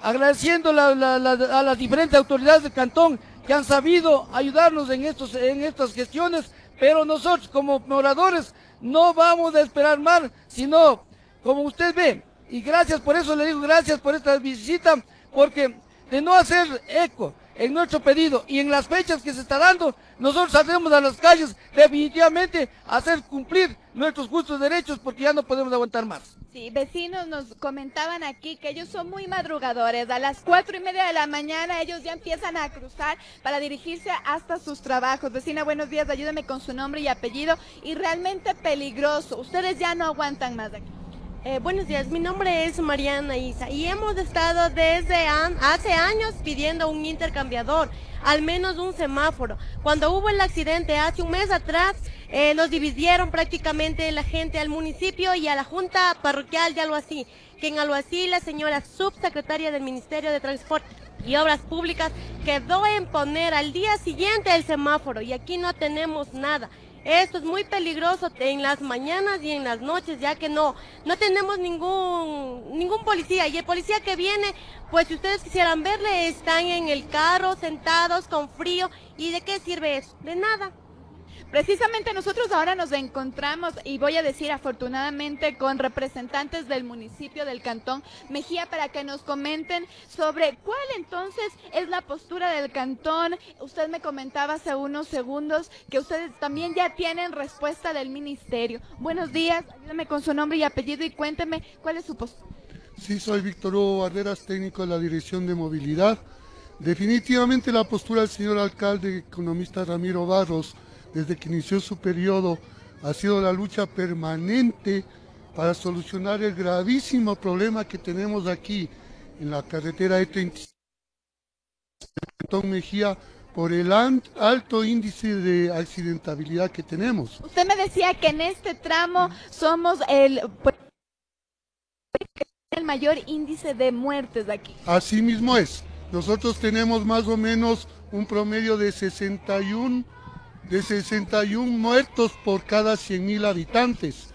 agradeciendo a las diferentes autoridades del cantón que han sabido ayudarnos en, estos, en estas gestiones, pero nosotros como moradores no vamos a esperar más, sino como usted ve, y gracias por eso le digo gracias por esta visita, porque de no hacer eco en nuestro pedido y en las fechas que se está dando, nosotros saldremos a las calles definitivamente a hacer cumplir nuestros justos derechos porque ya no podemos aguantar más. Sí, vecinos nos comentaban aquí que ellos son muy madrugadores. A las cuatro y media de la mañana ellos ya empiezan a cruzar para dirigirse hasta sus trabajos. Vecina, buenos días, ayúdame con su nombre y apellido. Y realmente peligroso. Ustedes ya no aguantan más aquí. Eh, buenos días, mi nombre es Mariana Isa y hemos estado desde hace años pidiendo un intercambiador, al menos un semáforo. Cuando hubo el accidente hace un mes atrás, eh, nos dividieron prácticamente la gente al municipio y a la Junta Parroquial de Alhuací, que en Alhuací la señora subsecretaria del Ministerio de Transporte y Obras Públicas quedó en poner al día siguiente el semáforo y aquí no tenemos nada. Esto es muy peligroso en las mañanas y en las noches, ya que no, no tenemos ningún, ningún policía. Y el policía que viene, pues si ustedes quisieran verle, están en el carro, sentados, con frío. ¿Y de qué sirve eso? De nada. Precisamente nosotros ahora nos encontramos, y voy a decir afortunadamente, con representantes del municipio del Cantón Mejía para que nos comenten sobre cuál entonces es la postura del Cantón. Usted me comentaba hace unos segundos que ustedes también ya tienen respuesta del ministerio. Buenos días, ayúdame con su nombre y apellido y cuénteme cuál es su postura. Sí, soy Víctor Hugo Barreras, técnico de la Dirección de Movilidad. Definitivamente la postura del señor alcalde, economista Ramiro Barros, desde que inició su periodo, ha sido la lucha permanente para solucionar el gravísimo problema que tenemos aquí en la carretera E36 Mejía por el alto índice de accidentabilidad que tenemos. Usted me decía que en este tramo somos el, pues, el mayor índice de muertes de aquí. Así mismo es. Nosotros tenemos más o menos un promedio de 61, de 61 muertos por cada 100 mil habitantes,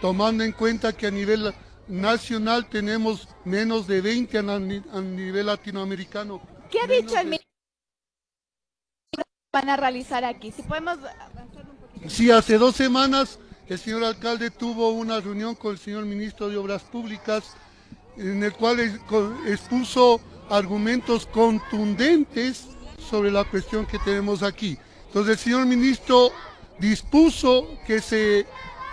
tomando en cuenta que a nivel nacional tenemos menos de 20 a, nivel latinoamericano. ¿Qué ha dicho el ministro? Van a realizar aquí. Si podemos Sí, hace dos semanas el señor alcalde tuvo una reunión con el señor ministro de Obras Públicas en el cual expuso argumentos contundentes sobre la cuestión que tenemos aquí. Entonces el señor ministro dispuso que se,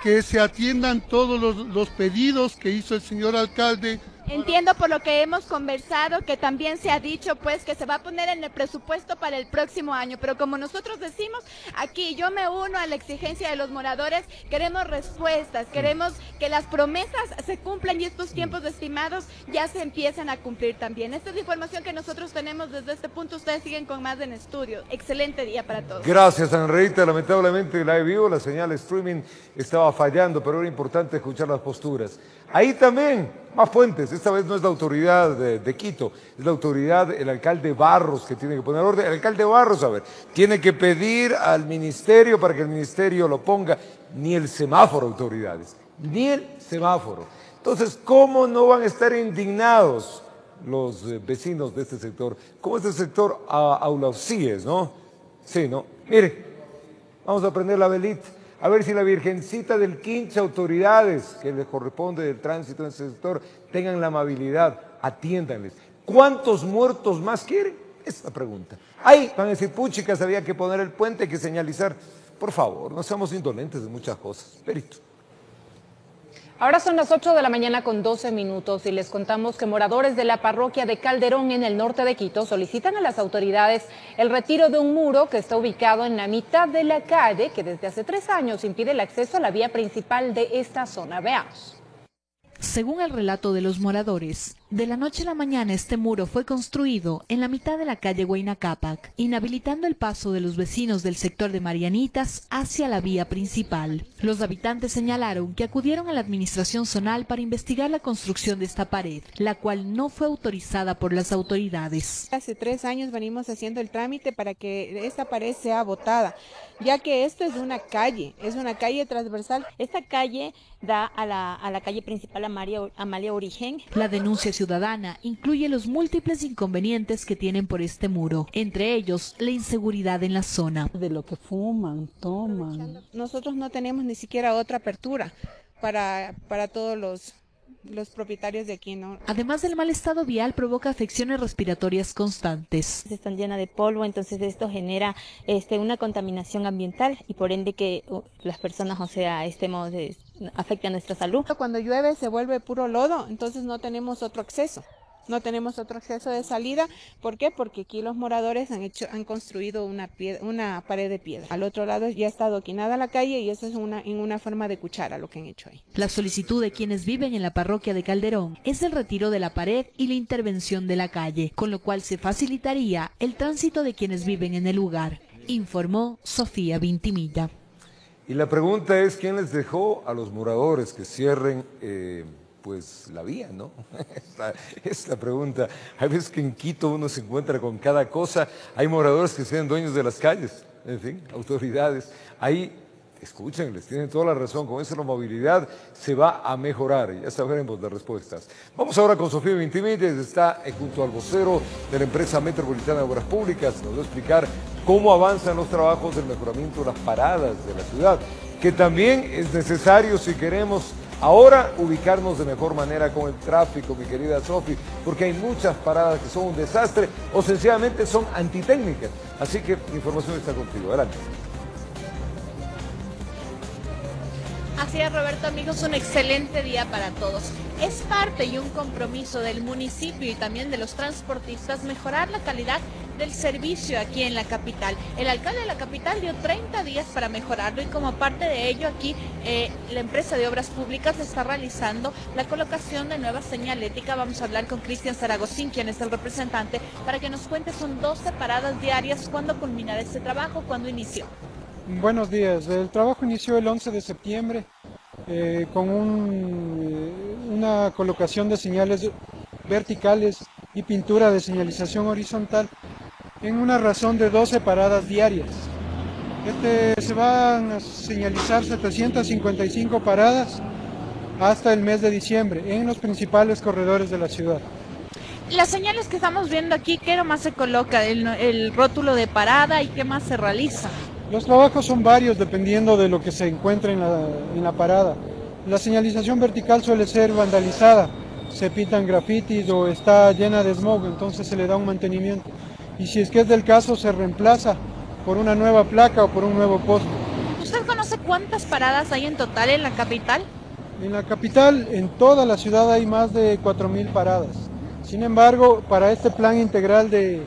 que se atiendan todos los, los pedidos que hizo el señor alcalde Entiendo por lo que hemos conversado que también se ha dicho pues que se va a poner en el presupuesto para el próximo año, pero como nosotros decimos, aquí yo me uno a la exigencia de los moradores, queremos respuestas, queremos que las promesas se cumplan y estos tiempos estimados ya se empiecen a cumplir también. Esta es la información que nosotros tenemos desde este punto, ustedes siguen con más en estudio. Excelente día para todos. Gracias, Anreita. Lamentablemente la vivo, la señal streaming estaba fallando, pero era importante escuchar las posturas. Ahí también, más fuentes, esta vez no es la autoridad de, Quito, es la autoridad, el alcalde Barros que tiene que poner orden. El alcalde Barros, a ver, tiene que pedir al ministerio para que el ministerio lo ponga, ni el semáforo, autoridades, ni el semáforo. Entonces, ¿cómo no van a estar indignados los eh, vecinos de este sector? ¿Cómo este sector a, no? Sí, ¿no? Mire, vamos a prender la velita a ver si la Virgencita del Quinche, autoridades que les corresponde del tránsito en ese sector, tengan la amabilidad, atiéndanles. ¿Cuántos muertos más quieren? Esa es la pregunta. Ahí van a decir, puchicas, había que poner el puente, hay que señalizar. Por favor, no seamos indolentes de muchas cosas. Perito. Ahora son las 8 de la mañana con 12 minutos y les contamos que moradores de la parroquia de Calderón en el norte de Quito solicitan a las autoridades el retiro de un muro que está ubicado en la mitad de la calle que desde hace tres años impide el acceso a la vía principal de esta zona. Veamos. Según el relato de los moradores, de la noche a la mañana este muro fue construido en la mitad de la calle Huayna Cápac, inhabilitando el paso de los vecinos del sector de Marianitas hacia la vía principal. Los habitantes señalaron que acudieron a la administración zonal para investigar la construcción de esta pared, la cual no fue autorizada por las autoridades. Hace tres años venimos haciendo el trámite para que esta pared sea votada, ya que esto es una calle, es una calle transversal. Esta calle da a la, a la calle principal Amalia Origen. La denuncia ciudadana incluye los múltiples inconvenientes que tienen por este muro, entre ellos la inseguridad en la zona. De lo que fuman, toman. Nosotros no tenemos ni siquiera otra apertura para, para todos los los propietarios de aquí, ¿no? Además del mal estado vial provoca afecciones respiratorias constantes. Están llenas de polvo, entonces esto genera este una contaminación ambiental y por ende que uh, las personas, o sea, estemos afecta a nuestra salud. Cuando llueve se vuelve puro lodo, entonces no tenemos otro acceso. No tenemos otro acceso de salida. ¿Por qué? Porque aquí los moradores han hecho, han construido una, una pared de piedra. Al otro lado ya está adoquinada la calle y eso es una, en una forma de cuchara lo que han hecho ahí. La solicitud de quienes viven en la parroquia de Calderón es el retiro de la pared y la intervención de la calle, con lo cual se facilitaría el tránsito de quienes viven en el lugar, informó Sofía Vintimilla. Y la pregunta es, ¿quién les dejó a los moradores que cierren eh, pues la vía, ¿no? Esta es la pregunta. Hay veces que en Quito uno se encuentra con cada cosa. Hay moradores que sean dueños de las calles, en fin, autoridades. Hay escuchen, les tienen toda la razón, con eso la movilidad se va a mejorar, ya sabremos las respuestas. Vamos ahora con Sofía Vintimídez, está junto al vocero de la empresa metropolitana de obras públicas, nos va a explicar cómo avanzan los trabajos del mejoramiento de las paradas de la ciudad, que también es necesario si queremos ahora ubicarnos de mejor manera con el tráfico, mi querida Sofi, porque hay muchas paradas que son un desastre o sencillamente son antitécnicas. Así que información está contigo. Adelante. Así es, Roberto, amigos, un excelente día para todos. Es parte y un compromiso del municipio y también de los transportistas mejorar la calidad del servicio aquí en la capital. El alcalde de la capital dio 30 días para mejorarlo y como parte de ello aquí eh, la empresa de obras públicas está realizando la colocación de nueva señalética. Vamos a hablar con Cristian Zaragozín, quien es el representante, para que nos cuente, son 12 paradas diarias. ¿Cuándo culminará este trabajo? ¿Cuándo inició? Buenos días. El trabajo inició el 11 de septiembre eh, con eh, una colocación de señales verticales y pintura de señalización horizontal en una razón de 12 paradas diarias. Este, se van a señalizar 755 paradas hasta el mes de diciembre en los principales corredores de la ciudad. Las señales que estamos viendo aquí, ¿qué más se coloca? El, el rótulo de parada y qué más se realiza? Los trabajos son varios dependiendo de lo que se encuentre en la, en la parada. La señalización vertical suele ser vandalizada, se pintan grafitis o está llena de smog, entonces se le da un mantenimiento. Y si es que es del caso, se reemplaza por una nueva placa o por un nuevo poste. ¿Usted conoce cuántas paradas hay en total en la capital? En la capital, en toda la ciudad hay más de 4.000 paradas. Sin embargo, para este plan integral de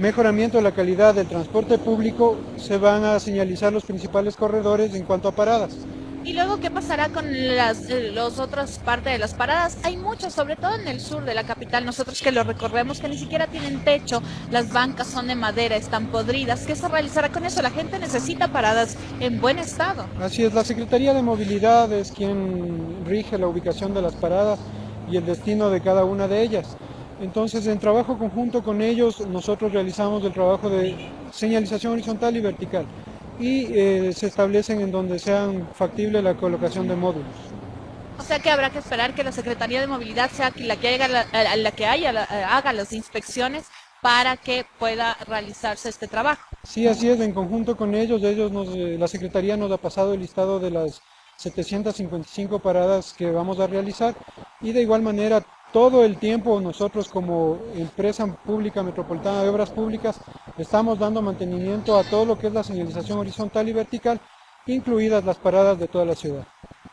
mejoramiento de la calidad del transporte público se van a señalizar los principales corredores en cuanto a paradas. ¿Y luego qué pasará con las eh, los otras partes de las paradas? Hay muchas, sobre todo en el sur de la capital, nosotros que lo recorremos, que ni siquiera tienen techo, las bancas son de madera, están podridas. ¿Qué se realizará con eso? La gente necesita paradas en buen estado. Así es, la Secretaría de Movilidad es quien rige la ubicación de las paradas y el destino de cada una de ellas. Entonces, en trabajo conjunto con ellos, nosotros realizamos el trabajo de señalización horizontal y vertical y eh, se establecen en donde sean factible la colocación de módulos. O sea que habrá que esperar que la Secretaría de Movilidad sea la que haga, la, que haya, haga las inspecciones para que pueda realizarse este trabajo. Sí, así es, en conjunto con ellos, ellos nos, eh, la Secretaría nos ha pasado el listado de las 755 paradas que vamos a realizar y de igual manera todo el tiempo nosotros como empresa pública metropolitana de obras públicas estamos dando mantenimiento a todo lo que es la señalización horizontal y vertical, incluidas las paradas de toda la ciudad.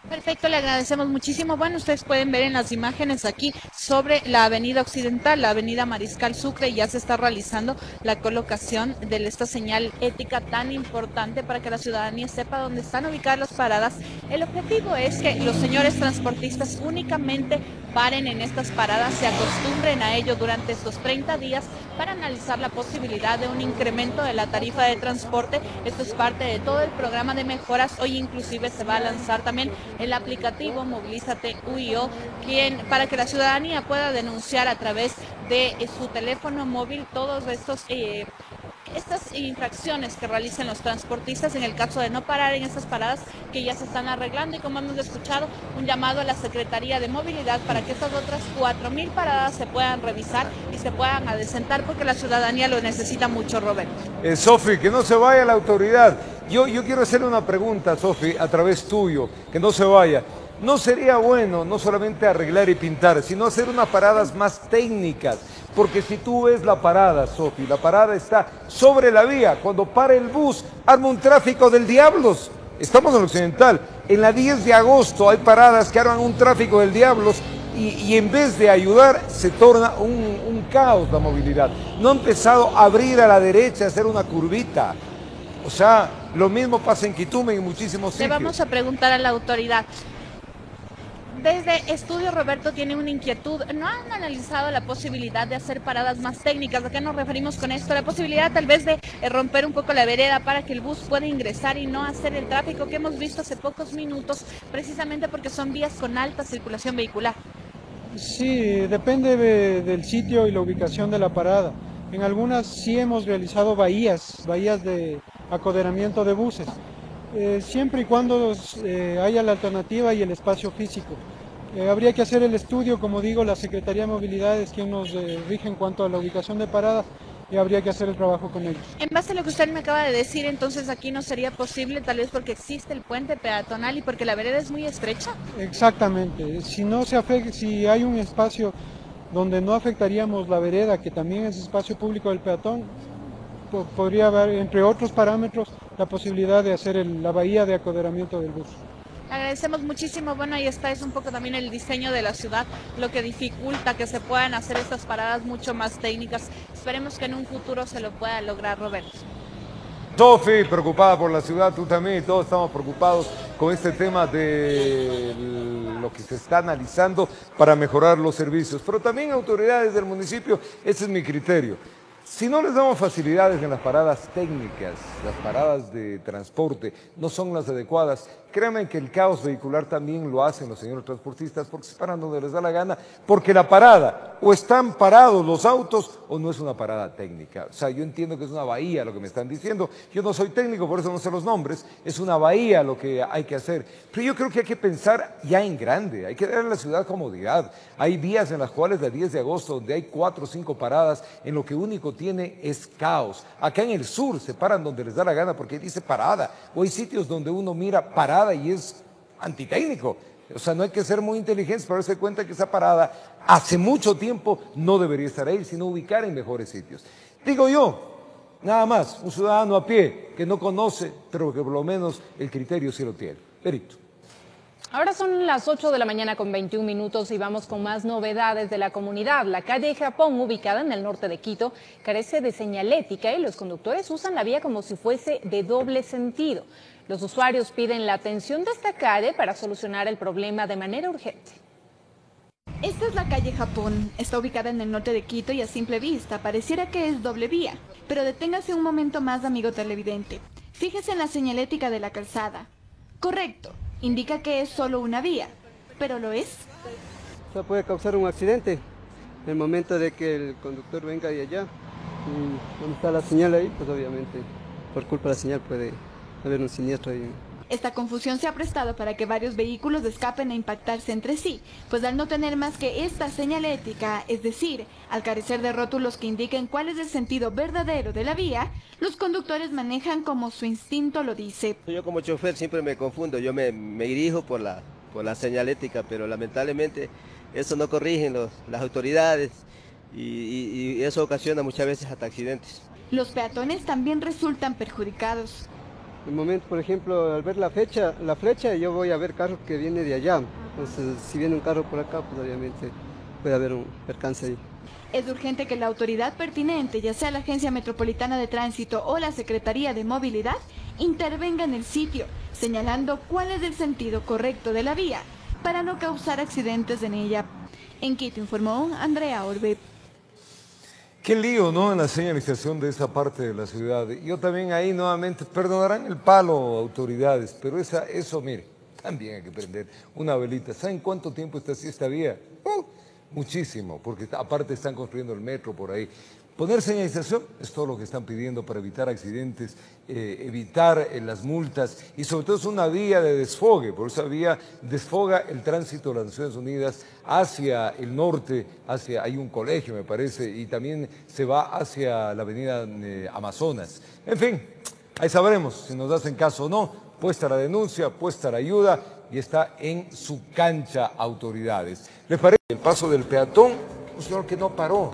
Perfecto, le agradecemos muchísimo. Bueno, ustedes pueden ver en las imágenes aquí sobre la avenida occidental, la avenida Mariscal Sucre, ya se está realizando la colocación de esta señal ética tan importante para que la ciudadanía sepa dónde están ubicadas las paradas. El objetivo es que los señores transportistas únicamente paren en estas paradas, se acostumbren a ello durante estos 30 días para analizar la posibilidad de un incremento de la tarifa de transporte. Esto es parte de todo el programa de mejoras. Hoy inclusive se va a lanzar también el aplicativo Movilízate UIO, para que la ciudadanía pueda denunciar a través de su teléfono móvil todos estos... Eh, estas infracciones que realizan los transportistas en el caso de no parar en estas paradas que ya se están arreglando y como hemos escuchado un llamado a la Secretaría de Movilidad para que estas otras 4.000 paradas se puedan revisar y se puedan adecentar porque la ciudadanía lo necesita mucho, Roberto. Eh, Sofi, que no se vaya la autoridad. Yo, quiero hacerle una pregunta, Sofi, a través tuyo, que no se vaya. ¿No sería bueno no solamente arreglar y pintar, sino hacer unas paradas más técnicas? Porque si tú ves la parada, Sofi, la parada está sobre la vía. Cuando para el bus, arma un tráfico del diablos. Estamos en el occidental. En la 10 de agosto hay paradas que arman un tráfico del diablos y, en vez de ayudar se torna un, un caos la movilidad. No ha empezado a abrir a la derecha, a hacer una curvita. O sea, lo mismo pasa en Quitume y en muchísimos sitios. Le vamos a preguntar a la autoridad. Desde Estudio Roberto tiene una inquietud. ¿No han analizado la posibilidad de hacer paradas más técnicas? ¿A qué nos referimos con esto? La posibilidad tal vez de eh, romper un poco la vereda para que el bus pueda ingresar y no hacer el tráfico que hemos visto hace pocos minutos, precisamente porque son vías con alta circulación vehicular. Sí, depende del sitio y la ubicación de la parada. En algunas sí hemos realizado bahías, bahías de acoderamiento de buses. eh, siempre y cuando eh, haya la alternativa y el espacio físico. Eh, habría que hacer el estudio, como digo, la Secretaría de Movilidad es quien nos rige en cuanto a la ubicación de paradas y habría que hacer el trabajo con ellos. En base a lo que usted me acaba de decir, entonces aquí no sería posible, tal vez porque existe el puente peatonal y porque la vereda es muy estrecha. Exactamente. Si no se afecta, si hay un espacio donde no afectaríamos la vereda, que también es espacio público del peatón, podría haber, entre otros parámetros, la posibilidad de hacer la bahía de acoderamiento del bus. Agradecemos muchísimo. Bueno, ahí está, es un poco también el diseño de la ciudad, lo que dificulta que se puedan hacer estas paradas mucho más técnicas. Esperemos que en un futuro se lo pueda lograr, Roberto. Sofi, preocupada por la ciudad, tú también, todos estamos preocupados con este tema de lo que se está analizando para mejorar los servicios, pero también autoridades del municipio, ese es mi criterio. Si no les damos facilidades en las paradas técnicas, las paradas de transporte no son las adecuadas, créanme que el caos vehicular también lo hacen los señores transportistas porque se paran donde les da la gana, porque la parada o están parados los autos o no es una parada técnica. O sea, yo entiendo que es una bahía lo que me están diciendo. Yo no soy técnico, por eso no sé los nombres. Es una bahía lo que hay que hacer. Pero yo creo que hay que pensar ya en grande. Hay que darle a la ciudad comodidad. Hay días en las cuales, el 10 de agosto, donde hay cuatro o cinco paradas, en lo que único tiene es caos. Acá en el sur se paran donde les da la gana porque dice parada. O hay sitios donde uno mira parada y es antitécnico. O sea, no hay que ser muy inteligentes para darse cuenta que esa parada hace mucho tiempo no debería estar ahí, sino ubicar en mejores sitios. Digo yo, nada más, un ciudadano a pie que no conoce, pero que por lo menos el criterio sí lo tiene. Perito. Ahora son las 8 de la mañana con 21 minutos y vamos con más novedades de la comunidad. La calle Japón, ubicada en el norte de Quito, carece de señalética y los conductores usan la vía como si fuese de doble sentido. Los usuarios piden la atención de esta calle para solucionar el problema de manera urgente. Esta es la calle Japón. Está ubicada en el norte de Quito y a simple vista pareciera que es doble vía. Pero deténgase un momento más, amigo televidente. Fíjese en la señalética de la calzada. Correcto, indica que es solo una vía. ¿Pero lo es? Eso puede causar un accidente. En el momento de que el conductor venga de allá, donde está la señal ahí, pues obviamente por culpa de la señal puede haber un siniestro ahí. Esta confusión se ha prestado para que varios vehículos escapen a impactarse entre sí, pues al no tener más que esta señalética, es decir, al carecer de rótulos que indiquen cuál es el sentido verdadero de la vía, los conductores manejan como su instinto lo dice. Yo como chofer siempre me confundo, yo me, dirijo por la, por la señalética, pero lamentablemente eso no corrigen las autoridades y, y eso ocasiona muchas veces hasta accidentes. Los peatones también resultan perjudicados el momento, por ejemplo, al ver la fecha, la flecha, yo voy a ver carros que viene de allá. Entonces, si viene un carro por acá, pues obviamente puede haber un percance ahí. Es urgente que la autoridad pertinente, ya sea la Agencia Metropolitana de Tránsito o la Secretaría de Movilidad, intervenga en el sitio, señalando cuál es el sentido correcto de la vía para no causar accidentes en ella. En Quito informó Andrea Orbe. Qué lío, ¿no? En la señalización de esa parte de la ciudad. Yo también ahí nuevamente, perdonarán el palo autoridades, pero esa, eso, mire, también hay que prender una velita. ¿Saben cuánto tiempo está así esta vía? Uh, muchísimo, porque aparte están construyendo el metro por ahí. Poner señalización es todo lo que están pidiendo para evitar accidentes, eh, evitar eh, las multas y sobre todo es una vía de desfogue, por esa vía desfoga el tránsito de las Naciones Unidas hacia el norte, hacia, hay un colegio me parece, y también se va hacia la avenida eh, Amazonas. En fin, ahí sabremos si nos hacen caso o no, puesta la denuncia, puesta la ayuda y está en su cancha autoridades. ¿Les parece el paso del peatón? Un señor que no paró,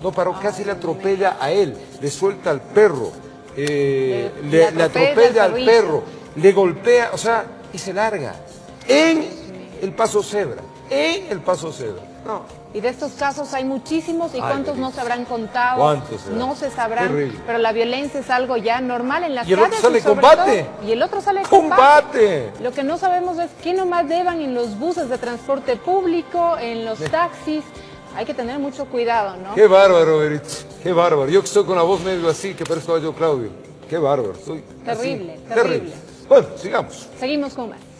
no paró, casi le atropella a él, le suelta al perro, eh, le, atropella, al perro, le golpea, o sea, y se larga. En el paso cebra, en el paso cebra. No. Y de estos casos hay muchísimos y cuántos no se habrán contado. ¿Cuántos? No se sabrán. Pero la violencia es algo ya normal en las y el Otro sale combate. y el otro sale combate. Lo que no sabemos es quién nomás deban en los buses de transporte público, en los taxis hay que tener mucho cuidado, ¿no? Qué bárbaro, Beritz. Qué bárbaro. Yo que estoy con la voz medio así, que parezco yo Claudio. Qué bárbaro. Soy terrible, terrible, terrible. Bueno, sigamos. Seguimos con más.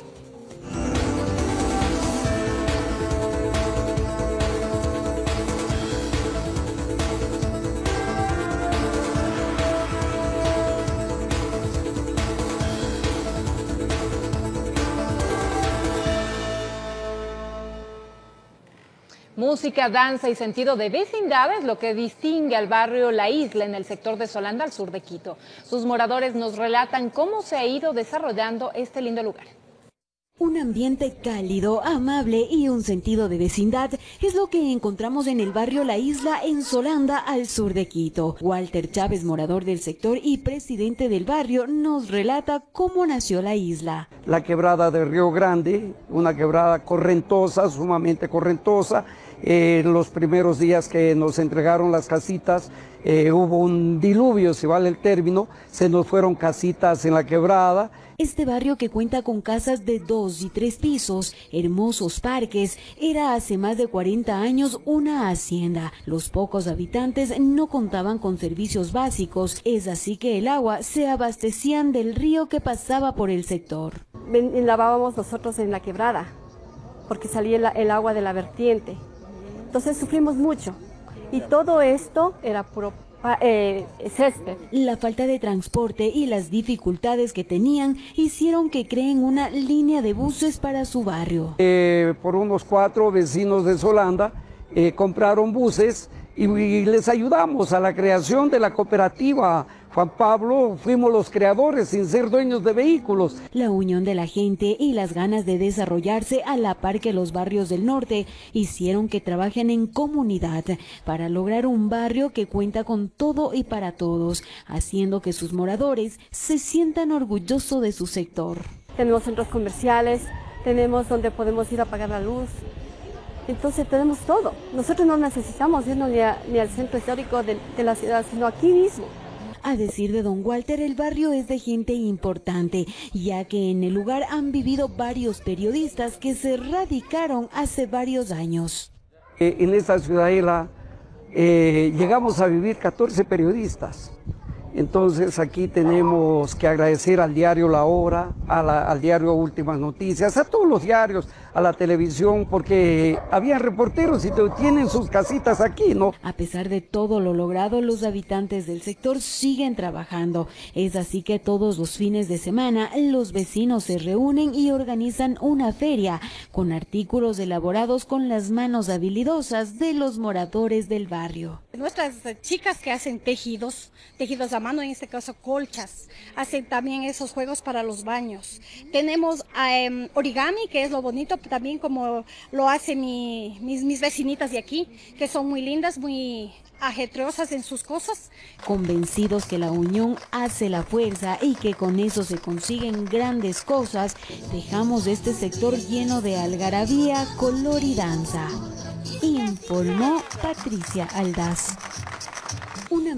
Música, danza y sentido de vecindad es lo que distingue al barrio La Isla en el sector de Solanda al sur de Quito. Sus moradores nos relatan cómo se ha ido desarrollando este lindo lugar. Un ambiente cálido, amable y un sentido de vecindad es lo que encontramos en el barrio La Isla en Solanda, al sur de Quito. Walter Chávez, morador del sector y presidente del barrio, nos relata cómo nació la isla. La quebrada de Río Grande, una quebrada correntosa, sumamente correntosa, eh, los primeros días que nos entregaron las casitas eh, hubo un diluvio, si vale el término, se nos fueron casitas en la quebrada. Este barrio que cuenta con casas de dos y tres pisos, hermosos parques, era hace más de 40 años una hacienda. Los pocos habitantes no contaban con servicios básicos, es así que el agua se abastecían del río que pasaba por el sector. lavábamos nosotros en la quebrada, porque salía el agua de la vertiente. Entonces sufrimos mucho. Y todo esto era puro eh, césped. La falta de transporte y las dificultades que tenían hicieron que creen una línea de buses para su barrio. Eh, por unos cuatro vecinos de Solanda eh, compraron buses y, les ayudamos a la creación de la cooperativa Juan Pablo, fuimos los creadores sin ser dueños de vehículos. La unión de la gente y las ganas de desarrollarse a la par que los barrios del norte hicieron que trabajen en comunidad para lograr un barrio que cuenta con todo y para todos, haciendo que sus moradores se sientan orgullosos de su sector. Tenemos centros comerciales, tenemos donde podemos ir a pagar la luz, entonces tenemos todo. Nosotros no necesitamos irnos ni, al centro histórico de, la ciudad, sino aquí mismo. A decir de don Walter, el barrio es de gente importante, ya que en el lugar han vivido varios periodistas que se radicaron hace varios años. Eh, en esta ciudadela eh, llegamos a vivir 14 periodistas. Entonces aquí tenemos que agradecer al diario La Hora, al diario Últimas Noticias, a todos los diarios, a la televisión, porque había reporteros y tienen sus casitas aquí, ¿no? A pesar de todo lo logrado, los habitantes del sector siguen trabajando. Es así que todos los fines de semana los vecinos se reúnen y organizan una feria con artículos elaborados con las manos habilidosas de los moradores del barrio. Nuestras chicas que hacen tejidos, tejidos a mano, en este caso colchas, hacen también esos juegos para los baños. Tenemos em, origami, que es lo bonito también como lo hacen mis, mis vecinitas de aquí, que son muy lindas, muy ajetreosas en sus cosas. Convencidos que la unión hace la fuerza y que con eso se consiguen grandes cosas, dejamos este sector lleno de algarabía, color y danza informó Patricia Aldaz.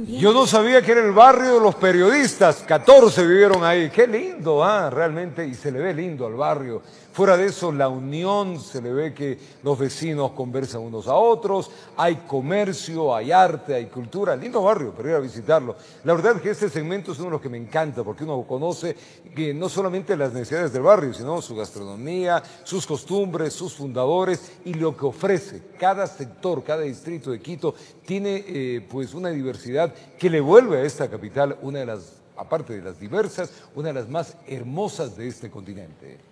Yo no sabía que era el barrio de los periodistas, 14 vivieron ahí, qué lindo, ah, realmente, y se le ve lindo al barrio. Fuera de eso, la unión, se le ve que los vecinos conversan unos a otros, hay comercio, hay arte, hay cultura, lindo barrio para ir a visitarlo. La verdad es que este segmento es uno de los que me encanta, porque uno conoce que no solamente las necesidades del barrio, sino su gastronomía, sus costumbres, sus fundadores y lo que ofrece. Cada sector, cada distrito de Quito tiene eh, pues una diversidad que le vuelve a esta capital una de las, aparte de las diversas, una de las más hermosas de este continente.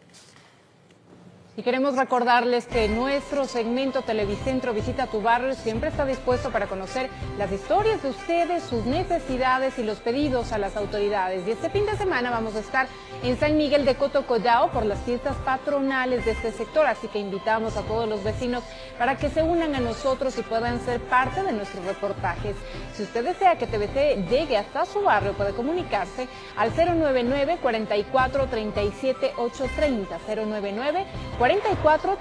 Y queremos recordarles que nuestro segmento Televicentro Visita tu Barrio siempre está dispuesto para conocer las historias de ustedes, sus necesidades y los pedidos a las autoridades. Y este fin de semana vamos a estar en San Miguel de Cotocollao por las fiestas patronales de este sector, así que invitamos a todos los vecinos para que se unan a nosotros y puedan ser parte de nuestros reportajes. Si usted desea que TVC llegue hasta su barrio, puede comunicarse al 099 44 37 830 099 44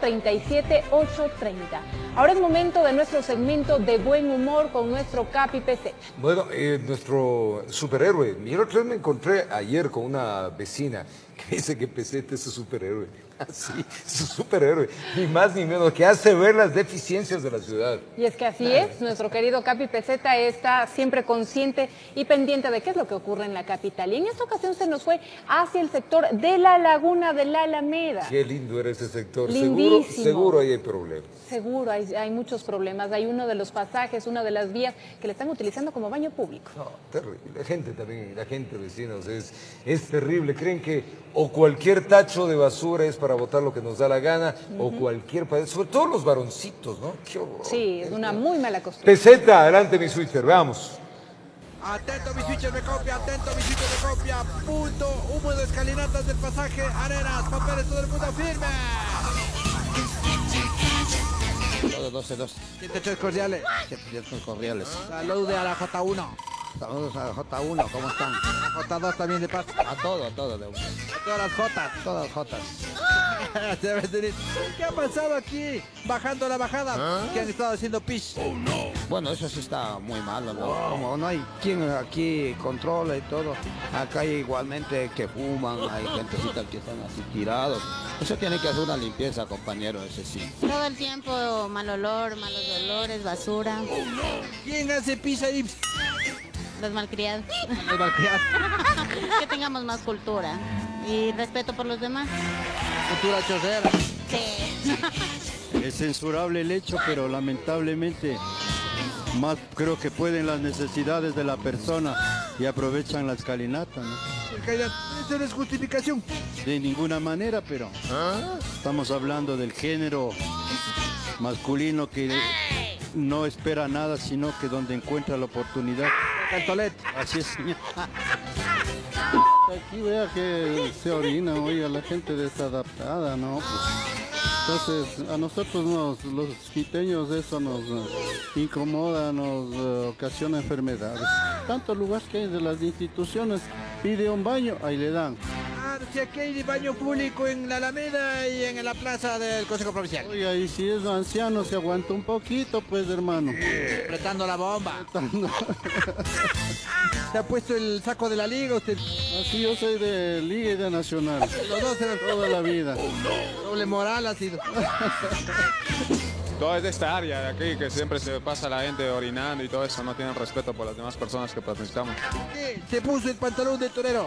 37 830. Ahora es momento de nuestro segmento de buen humor con nuestro Capi PC. Bueno, eh, nuestro superhéroe. Mira, me encontré ayer con una vecina que dice que Pesete es su superhéroe. Así, su superhéroe, ni más ni menos, que hace ver las deficiencias de la ciudad. Y es que así es, nuestro querido Capi Peseta está siempre consciente y pendiente de qué es lo que ocurre en la capital. Y en esta ocasión se nos fue hacia el sector de la laguna de la Alameda. Qué lindo era ese sector, seguro, seguro ahí hay problemas. Seguro, hay, hay muchos problemas. Hay uno de los pasajes, una de las vías que le están utilizando como baño público. No, terrible. La gente también, la gente, vecinos, es, es terrible. Creen que o cualquier tacho de basura es para botar lo que nos da la gana, o cualquier... Sobre todo los varoncitos, ¿no? Qué horror. Sí, es una muy mala costumbre. Peseta, adelante mi switcher, veamos. Atento mi switcher me copia, atento mi switcher me copia. Punto húmedo, escalinatas del pasaje, arenas, papeles, todo el mundo firme. Todo 12, 12. 103 cordiales. 103 cordiales. Salud de a la J1. Saludos a J1, ¿cómo están? A J2 también de paso. A todo, a todo. De... A todas las Jotas. Todas las Jotas. ¿Qué ha pasado aquí? Bajando la bajada. ¿Ah? Que han estado haciendo pis. Oh, no. Bueno, eso sí está muy mal, ¿no? Como no hay quien aquí controla y todo. Acá hay igualmente que fuman, hay gentecita que están así tirados. Eso tiene que hacer una limpieza, compañero, ese sí. Todo el tiempo mal olor, malos olores, basura. ¿Quién hace pis ahí? Los malcriados. Los malcriados. que tengamos más cultura y respeto por los demás. Cultura chorrera. Sí. Es censurable el hecho, pero lamentablemente más creo que pueden las necesidades de la persona y aprovechan la escalinata, ¿no? Eso no es justificación. De ninguna manera, pero estamos hablando del género masculino que no espera nada, sino que donde encuentra la oportunidad. Cantolet. Así es, señor. Aquí vea que se orina, oiga, la gente desadaptada, ¿no? Entonces, a nosotros nos, los quiteños eso nos eh, incomoda, nos eh, ocasiona enfermedades. Tanto lugar que hay de las instituciones, pide un baño, ahí le dan. Si aquí hay baño público en la Alameda y en la plaza del Consejo Provincial. Oiga, y si es anciano, se aguanta un poquito, pues, hermano. Apretando la bomba. ¿Se ha puesto el saco de la liga usted? Así yo soy de Liga y de Nacional. Los dos eran toda la vida. Doble moral ha sido. Todo es de esta área de aquí, que siempre se pasa la gente orinando y todo eso, no tienen respeto por las demás personas que participamos. ¿Qué? Se puso el pantalón del torero.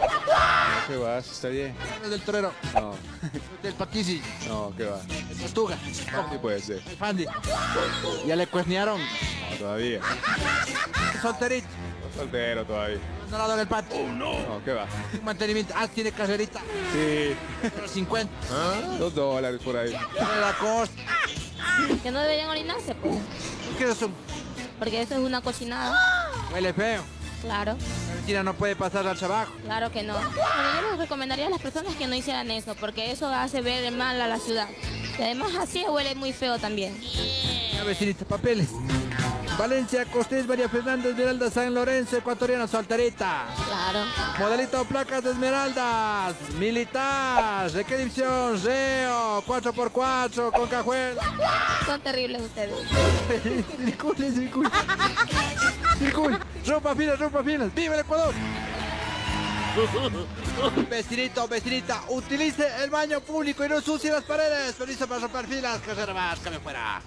¿Qué va? ¿Está bien? No es del torero. No, Del Paquisi. no, ¿qué va? El Tortuga. Sí puede ser. El Fandi. Ya le cuesnearon. No, todavía. Solterito. Soltero todavía. No la en el pato. No, ¿qué va? Mantenimiento. Ah, tiene carrerita. Sí. Pero 50. Dos dólares por ahí. La costa. Que no deberían orinarse, pues. ¿Qué es eso? Porque eso es una cochinada. Huele feo. Claro, La vecina no puede pasar al trabajo. claro que no. Bueno, yo les recomendaría a las personas que no hicieran eso, porque eso hace ver mal a la ciudad. Y además así huele muy feo también. La vecinita, papeles. Valencia, Costés, María Fernanda, Esmeralda, San Lorenzo, ecuatoriana, solterita. Claro. Modelito, placas de Esmeraldas, militar, ¿de qué división? Reo, 4x4, con cajuel. Son terribles ustedes. Circule, circule. Circule. Rompa filas, rompa filas. ¡Viva el Ecuador! Vecinito, vecinita, utilice el baño público y no ensucie las paredes. Permiso para romper filas, que se más, que me fuera.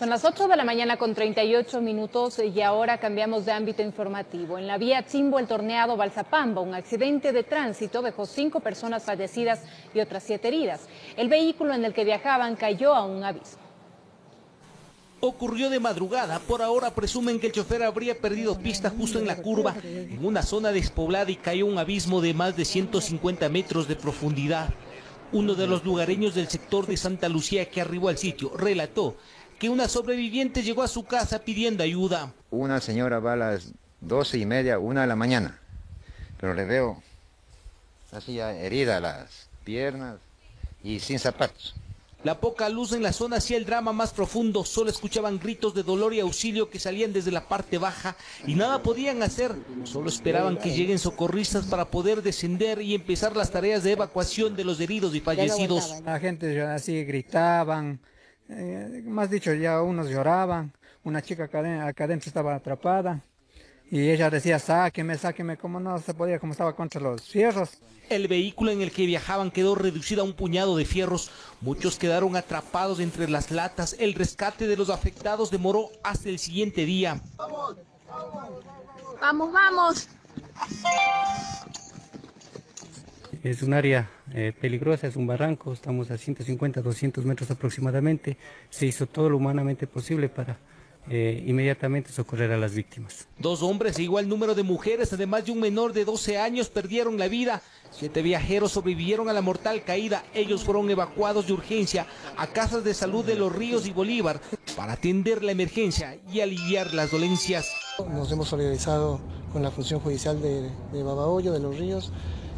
Son las 8 de la mañana con 38 minutos y ahora cambiamos de ámbito informativo. En la vía Chimbo, el torneado Balsapamba, un accidente de tránsito dejó cinco personas fallecidas y otras siete heridas. El vehículo en el que viajaban cayó a un abismo. Ocurrió de madrugada, por ahora presumen que el chofer habría perdido pista justo en la curva, en una zona despoblada y cayó a un abismo de más de 150 metros de profundidad. Uno de los lugareños del sector de Santa Lucía que arribó al sitio relató que una sobreviviente llegó a su casa pidiendo ayuda. Una señora va a las doce y media, una de la mañana, pero le veo así ya herida las piernas y sin zapatos. La poca luz en la zona hacía el drama más profundo, solo escuchaban gritos de dolor y auxilio que salían desde la parte baja y nada podían hacer, solo esperaban que lleguen socorristas para poder descender y empezar las tareas de evacuación de los heridos y fallecidos. La gente ya así gritaban, eh, más dicho, ya unos lloraban, una chica acá adentro estaba atrapada y ella decía, sáqueme, sáqueme, como no se podía, como estaba contra los fierros. El vehículo en el que viajaban quedó reducido a un puñado de fierros. Muchos quedaron atrapados entre las latas. El rescate de los afectados demoró hasta el siguiente día. Vamos, vamos. Es un área eh, peligrosa, es un barranco, estamos a 150, 200 metros aproximadamente. Se hizo todo lo humanamente posible para eh, inmediatamente socorrer a las víctimas. Dos hombres e igual número de mujeres, además de un menor de 12 años, perdieron la vida. Siete viajeros sobrevivieron a la mortal caída. Ellos fueron evacuados de urgencia a casas de salud de Los Ríos y Bolívar para atender la emergencia y aliviar las dolencias. Nos hemos solidarizado con la función judicial de, de Babahoyo, de Los Ríos,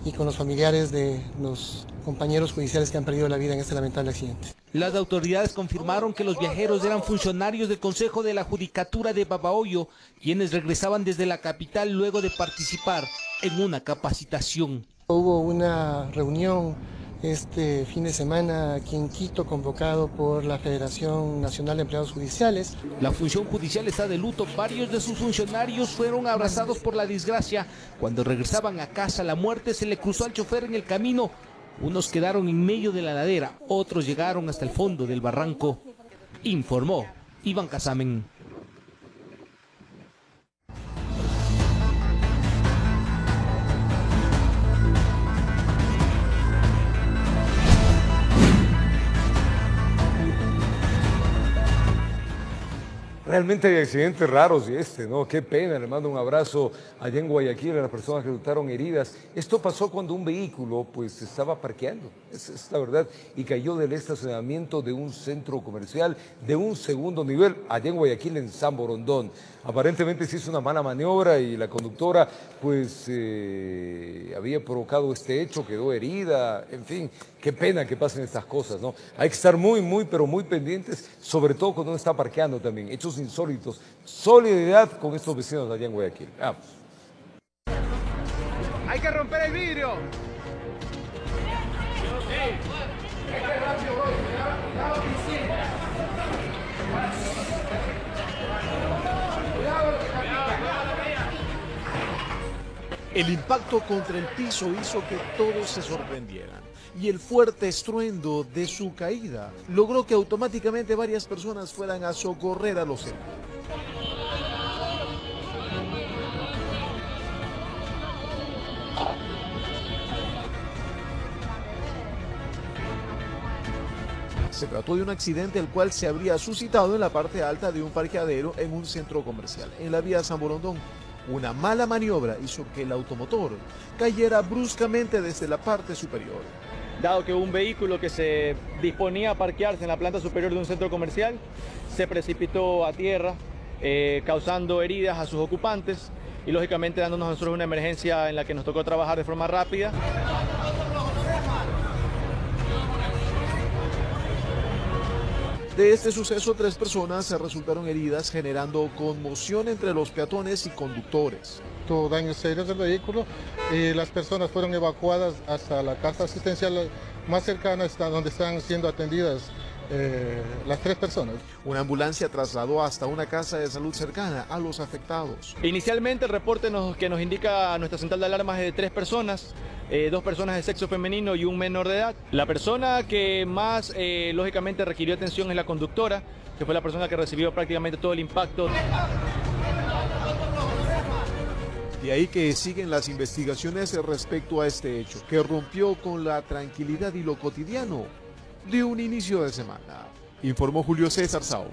y con los familiares de los compañeros judiciales que han perdido la vida en este lamentable accidente. Las autoridades confirmaron que los viajeros eran funcionarios del Consejo de la Judicatura de Babahoyo, quienes regresaban desde la capital luego de participar en una capacitación. Hubo una reunión este fin de semana aquí en Quito convocado por la Federación Nacional de Empleados Judiciales. La función judicial está de luto. Varios de sus funcionarios fueron abrazados por la desgracia. Cuando regresaban a casa, la muerte se le cruzó al chofer en el camino. Unos quedaron en medio de la ladera, otros llegaron hasta el fondo del barranco. Informó Iván Casamen. Realmente hay accidentes raros y este, ¿no? Qué pena, le mando un abrazo allá en Guayaquil a las personas que resultaron heridas. Esto pasó cuando un vehículo pues estaba parqueando, esa es la verdad, y cayó del estacionamiento de un centro comercial de un segundo nivel allá en Guayaquil, en San Borondón. Aparentemente se hizo una mala maniobra y la conductora pues eh, había provocado este hecho, quedó herida, en fin, qué pena que pasen estas cosas, ¿no? Hay que estar muy, muy, pero muy pendientes, sobre todo cuando uno está parqueando también, hechos insólitos, solidaridad con estos vecinos allá en Guayaquil. Vamos. Hay que romper el vidrio. El impacto contra el piso hizo que todos se sorprendieran y el fuerte estruendo de su caída logró que automáticamente varias personas fueran a socorrer a los heridos. Se trató de un accidente el cual se habría suscitado en la parte alta de un parqueadero en un centro comercial, en la vía San Borondón. Una mala maniobra hizo que el automotor cayera bruscamente desde la parte superior. Dado que un vehículo que se disponía a parquearse en la planta superior de un centro comercial se precipitó a tierra, eh, causando heridas a sus ocupantes y lógicamente dándonos a nosotros una emergencia en la que nos tocó trabajar de forma rápida. De este suceso, tres personas resultaron heridas, generando conmoción entre los peatones y conductores. Tuvo daños serios del vehículo y las personas fueron evacuadas hasta la casa asistencial más cercana, donde están siendo atendidas eh, las tres personas. Una ambulancia trasladó hasta una casa de salud cercana a los afectados. Inicialmente el reporte nos- que nos indica nuestra central de alarmas es de tres personas, eh, dos personas de sexo femenino y un menor de edad. La persona que más eh, lógicamente requirió atención es la conductora, que fue la persona que recibió prácticamente todo el impacto. De ahí que siguen las investigaciones respecto a este hecho, que rompió con la tranquilidad y lo cotidiano de un inicio de semana. Informó Julio César Sao.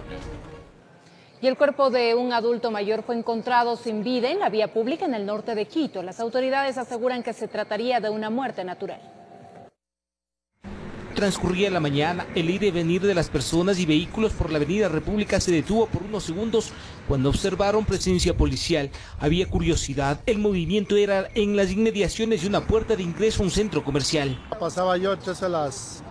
Y el cuerpo de un adulto mayor fue encontrado sin vida en la vía pública en el norte de Quito. Las autoridades aseguran que se trataría de una muerte natural. Transcurría la mañana, el ir y venir de las personas y vehículos por la avenida República se detuvo por unos segundos cuando observaron presencia policial. Había curiosidad, el movimiento era en las inmediaciones de una puerta de ingreso a un centro comercial. Pasaba yo entonces a las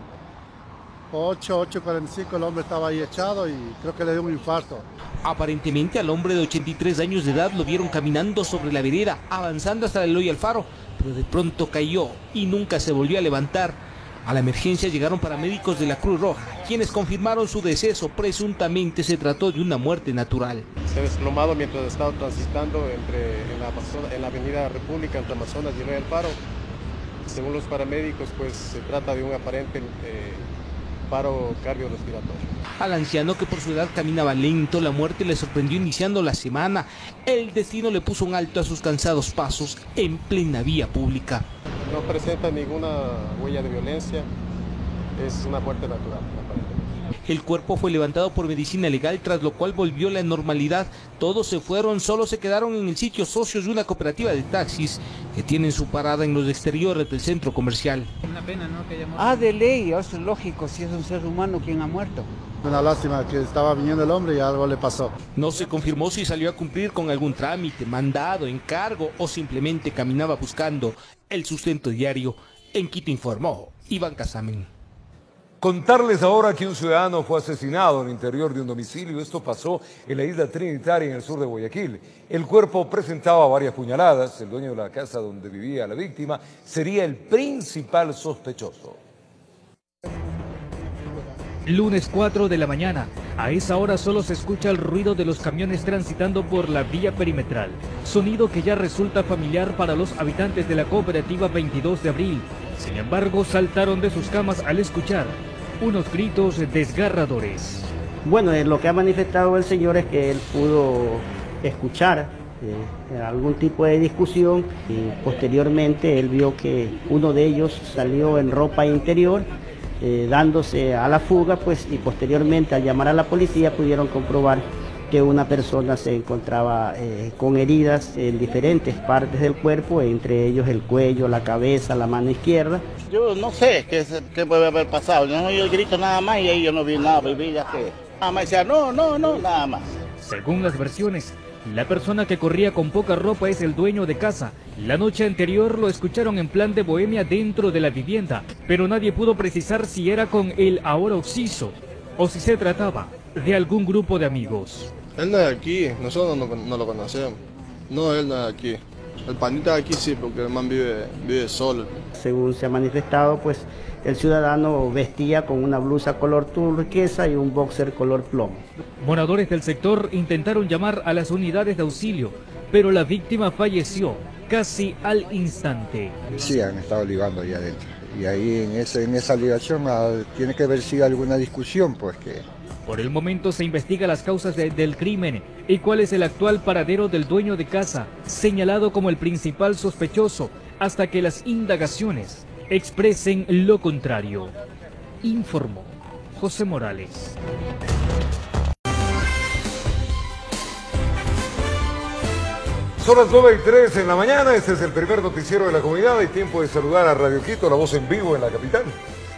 8, 8.45, el hombre estaba ahí echado y creo que le dio un infarto. Aparentemente al hombre de 83 años de edad lo vieron caminando sobre la vereda, avanzando hasta el Eloy Alfaro, pero de pronto cayó y nunca se volvió a levantar. A la emergencia llegaron paramédicos de la Cruz Roja, quienes confirmaron su deceso. Presuntamente se trató de una muerte natural. Se ha desplomado mientras estaba transitando entre, en, la, en la avenida República entre Amazonas y Rey Alfaro. Según los paramédicos, pues se trata de un aparente eh, paro cardiorrespiratorio. Al anciano que por su edad caminaba lento, la muerte le sorprendió iniciando la semana. El destino le puso un alto a sus cansados pasos en plena vía pública. No presenta ninguna huella de violencia, es una muerte natural. El cuerpo fue levantado por medicina legal, tras lo cual volvió la normalidad. Todos se fueron, solo se quedaron en el sitio socios de una cooperativa de taxis que tienen su parada en los exteriores del centro comercial. Una pena, ¿no? Que Ah, de ley, eso es lógico, si es un ser humano quien ha muerto. Una lástima que estaba viniendo el hombre y algo le pasó. No se confirmó si salió a cumplir con algún trámite, mandado, encargo o simplemente caminaba buscando el sustento diario. En Quito informó Iván Casamen. Contarles ahora que un ciudadano fue asesinado en el interior de un domicilio. Esto pasó en la isla Trinitaria, en el sur de Guayaquil. El cuerpo presentaba varias puñaladas. El dueño de la casa donde vivía la víctima sería el principal sospechoso. Lunes 4 de la mañana. A esa hora solo se escucha el ruido de los camiones transitando por la vía perimetral. Sonido que ya resulta familiar para los habitantes de la cooperativa 22 de abril. Sin embargo, saltaron de sus camas al escuchar unos gritos desgarradores. Bueno, eh, lo que ha manifestado el señor es que él pudo escuchar eh, algún tipo de discusión y posteriormente él vio que uno de ellos salió en ropa interior eh, dándose a la fuga pues y posteriormente al llamar a la policía pudieron comprobar que una persona se encontraba eh, con heridas en diferentes partes del cuerpo, entre ellos el cuello, la cabeza, la mano izquierda. Yo no sé qué, qué puede haber pasado, yo no oí el grito nada más y ahí yo no vi nada, viví ya que nada más decía no, no, no, nada más. Según las versiones, la persona que corría con poca ropa es el dueño de casa. La noche anterior lo escucharon en plan de bohemia dentro de la vivienda, pero nadie pudo precisar si era con el ahora occiso o si se trataba de algún grupo de amigos. Él no es aquí, nosotros no, no, lo conocemos. No, él no es aquí. El panita aquí sí, porque el man vive, vive solo. Según se ha manifestado, pues el ciudadano vestía con una blusa color turquesa y un boxer color plomo. Moradores del sector intentaron llamar a las unidades de auxilio, pero la víctima falleció casi al instante. Sí, han estado ligando ahí adentro. Y ahí en, ese, en esa ligación ah, tiene que haber sido alguna discusión, pues que por el momento se investiga las causas del crimen y cuál es el actual paradero del dueño de casa, señalado como el principal sospechoso, hasta que las indagaciones expresen lo contrario. Informó José Morales. Son las 9 y 3 en la mañana, este es el primer noticiero de la comunidad, hay tiempo de saludar a Radio Quito, la voz en vivo en la capital.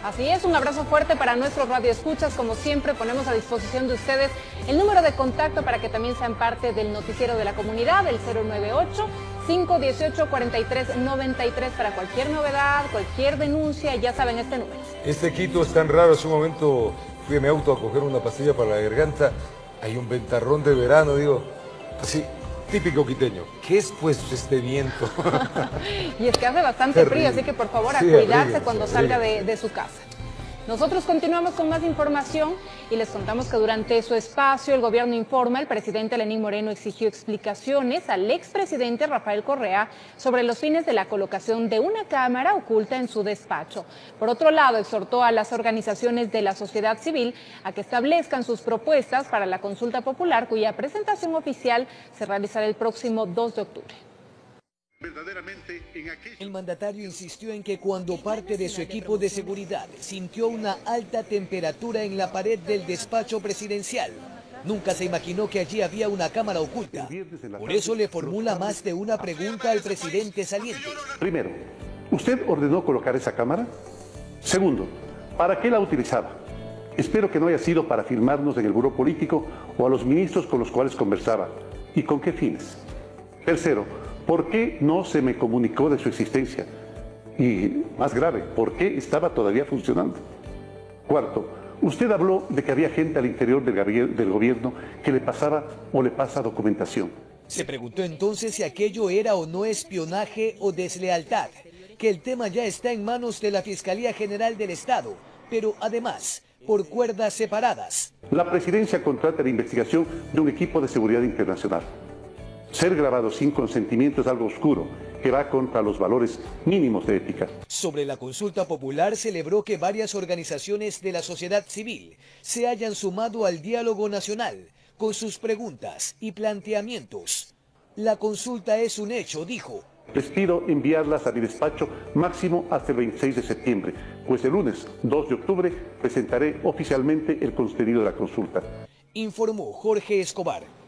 Así es, un abrazo fuerte para nuestros radioescuchas. Como siempre, ponemos a disposición de ustedes el número de contacto para que también sean parte del noticiero de la comunidad, el 098 518 4393 para cualquier novedad, cualquier denuncia, ya saben este número. Este Quito es tan raro, hace un momento fui a mi auto a coger una pastilla para la garganta, hay un ventarrón de verano, digo, así, típico quiteño. ¿Qué es pues este viento? y es que hace bastante frío, así que por favor a cuidarse cuando salga de, de su casa. Nosotros continuamos con más información y les contamos que durante su espacio el gobierno informa, el presidente Lenín Moreno exigió explicaciones al expresidente Rafael Correa sobre los fines de la colocación de una cámara oculta en su despacho. Por otro lado, exhortó a las organizaciones de la sociedad civil a que establezcan sus propuestas para la consulta popular cuya presentación oficial se realizará el próximo 2 de octubre. El mandatario insistió en que cuando parte de su equipo de seguridad sintió una alta temperatura en la pared del despacho presidencial, nunca se imaginó que allí había una cámara oculta. Por eso le formula más de una pregunta al presidente saliente. Primero, ¿usted ordenó colocar esa cámara? Segundo, ¿para qué la utilizaba? Espero que no haya sido para firmarnos en el buró político o a los ministros con los cuales conversaba. ¿Y con qué fines? Tercero, ¿Por qué no se me comunicó de su existencia? Y más grave, ¿por qué estaba todavía funcionando? Cuarto, usted habló de que había gente al interior del, del gobierno que le pasaba o le pasa documentación. Se preguntó entonces si aquello era o no espionaje o deslealtad, que el tema ya está en manos de la Fiscalía General del Estado, pero además por cuerdas separadas. La presidencia contrata la investigación de un equipo de seguridad internacional. Ser grabado sin consentimiento es algo oscuro que va contra los valores mínimos de ética. Sobre la consulta popular celebró que varias organizaciones de la sociedad civil se hayan sumado al diálogo nacional con sus preguntas y planteamientos. La consulta es un hecho, dijo, Les pido enviarlas a mi despacho máximo hasta el 26 de septiembre, pues el lunes 2 de octubre presentaré oficialmente el contenido de la consulta. Informó Jorge Escobar.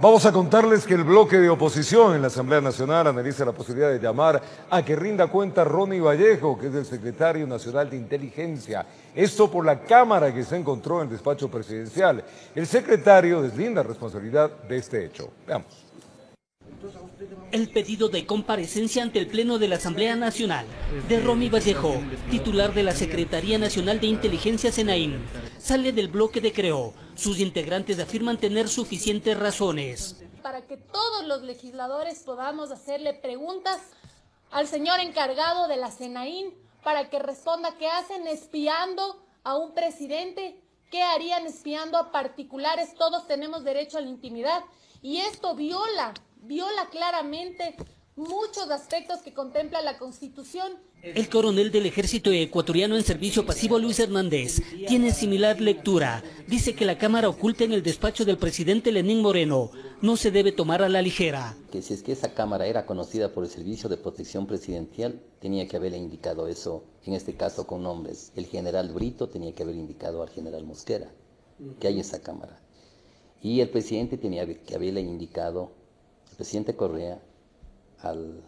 Vamos a contarles que el bloque de oposición en la Asamblea Nacional analiza la posibilidad de llamar a que rinda cuenta Ronnie Vallejo, que es el secretario nacional de inteligencia. Esto por la cámara que se encontró en el despacho presidencial. El secretario deslinda responsabilidad de este hecho. Veamos. El pedido de comparecencia ante el Pleno de la Asamblea Nacional de Romy Vallejo, titular de la Secretaría Nacional de Inteligencia SENAIN, sale del bloque de Creo. Sus integrantes afirman tener suficientes razones. Para que todos los legisladores podamos hacerle preguntas al señor encargado de la SENAIN para que responda qué hacen espiando a un presidente, qué harían espiando a particulares. Todos tenemos derecho a la intimidad y esto viola viola claramente muchos aspectos que contempla la Constitución. El coronel del ejército ecuatoriano en servicio pasivo, Luis Hernández, tiene similar lectura. Dice que la cámara oculta en el despacho del presidente Lenín Moreno no se debe tomar a la ligera. Que si es que esa cámara era conocida por el Servicio de Protección Presidencial, tenía que haberle indicado eso, en este caso con nombres. El general Brito tenía que haber indicado al general Mosquera que hay esa cámara. Y el presidente tenía que haberle indicado presidente Correa al,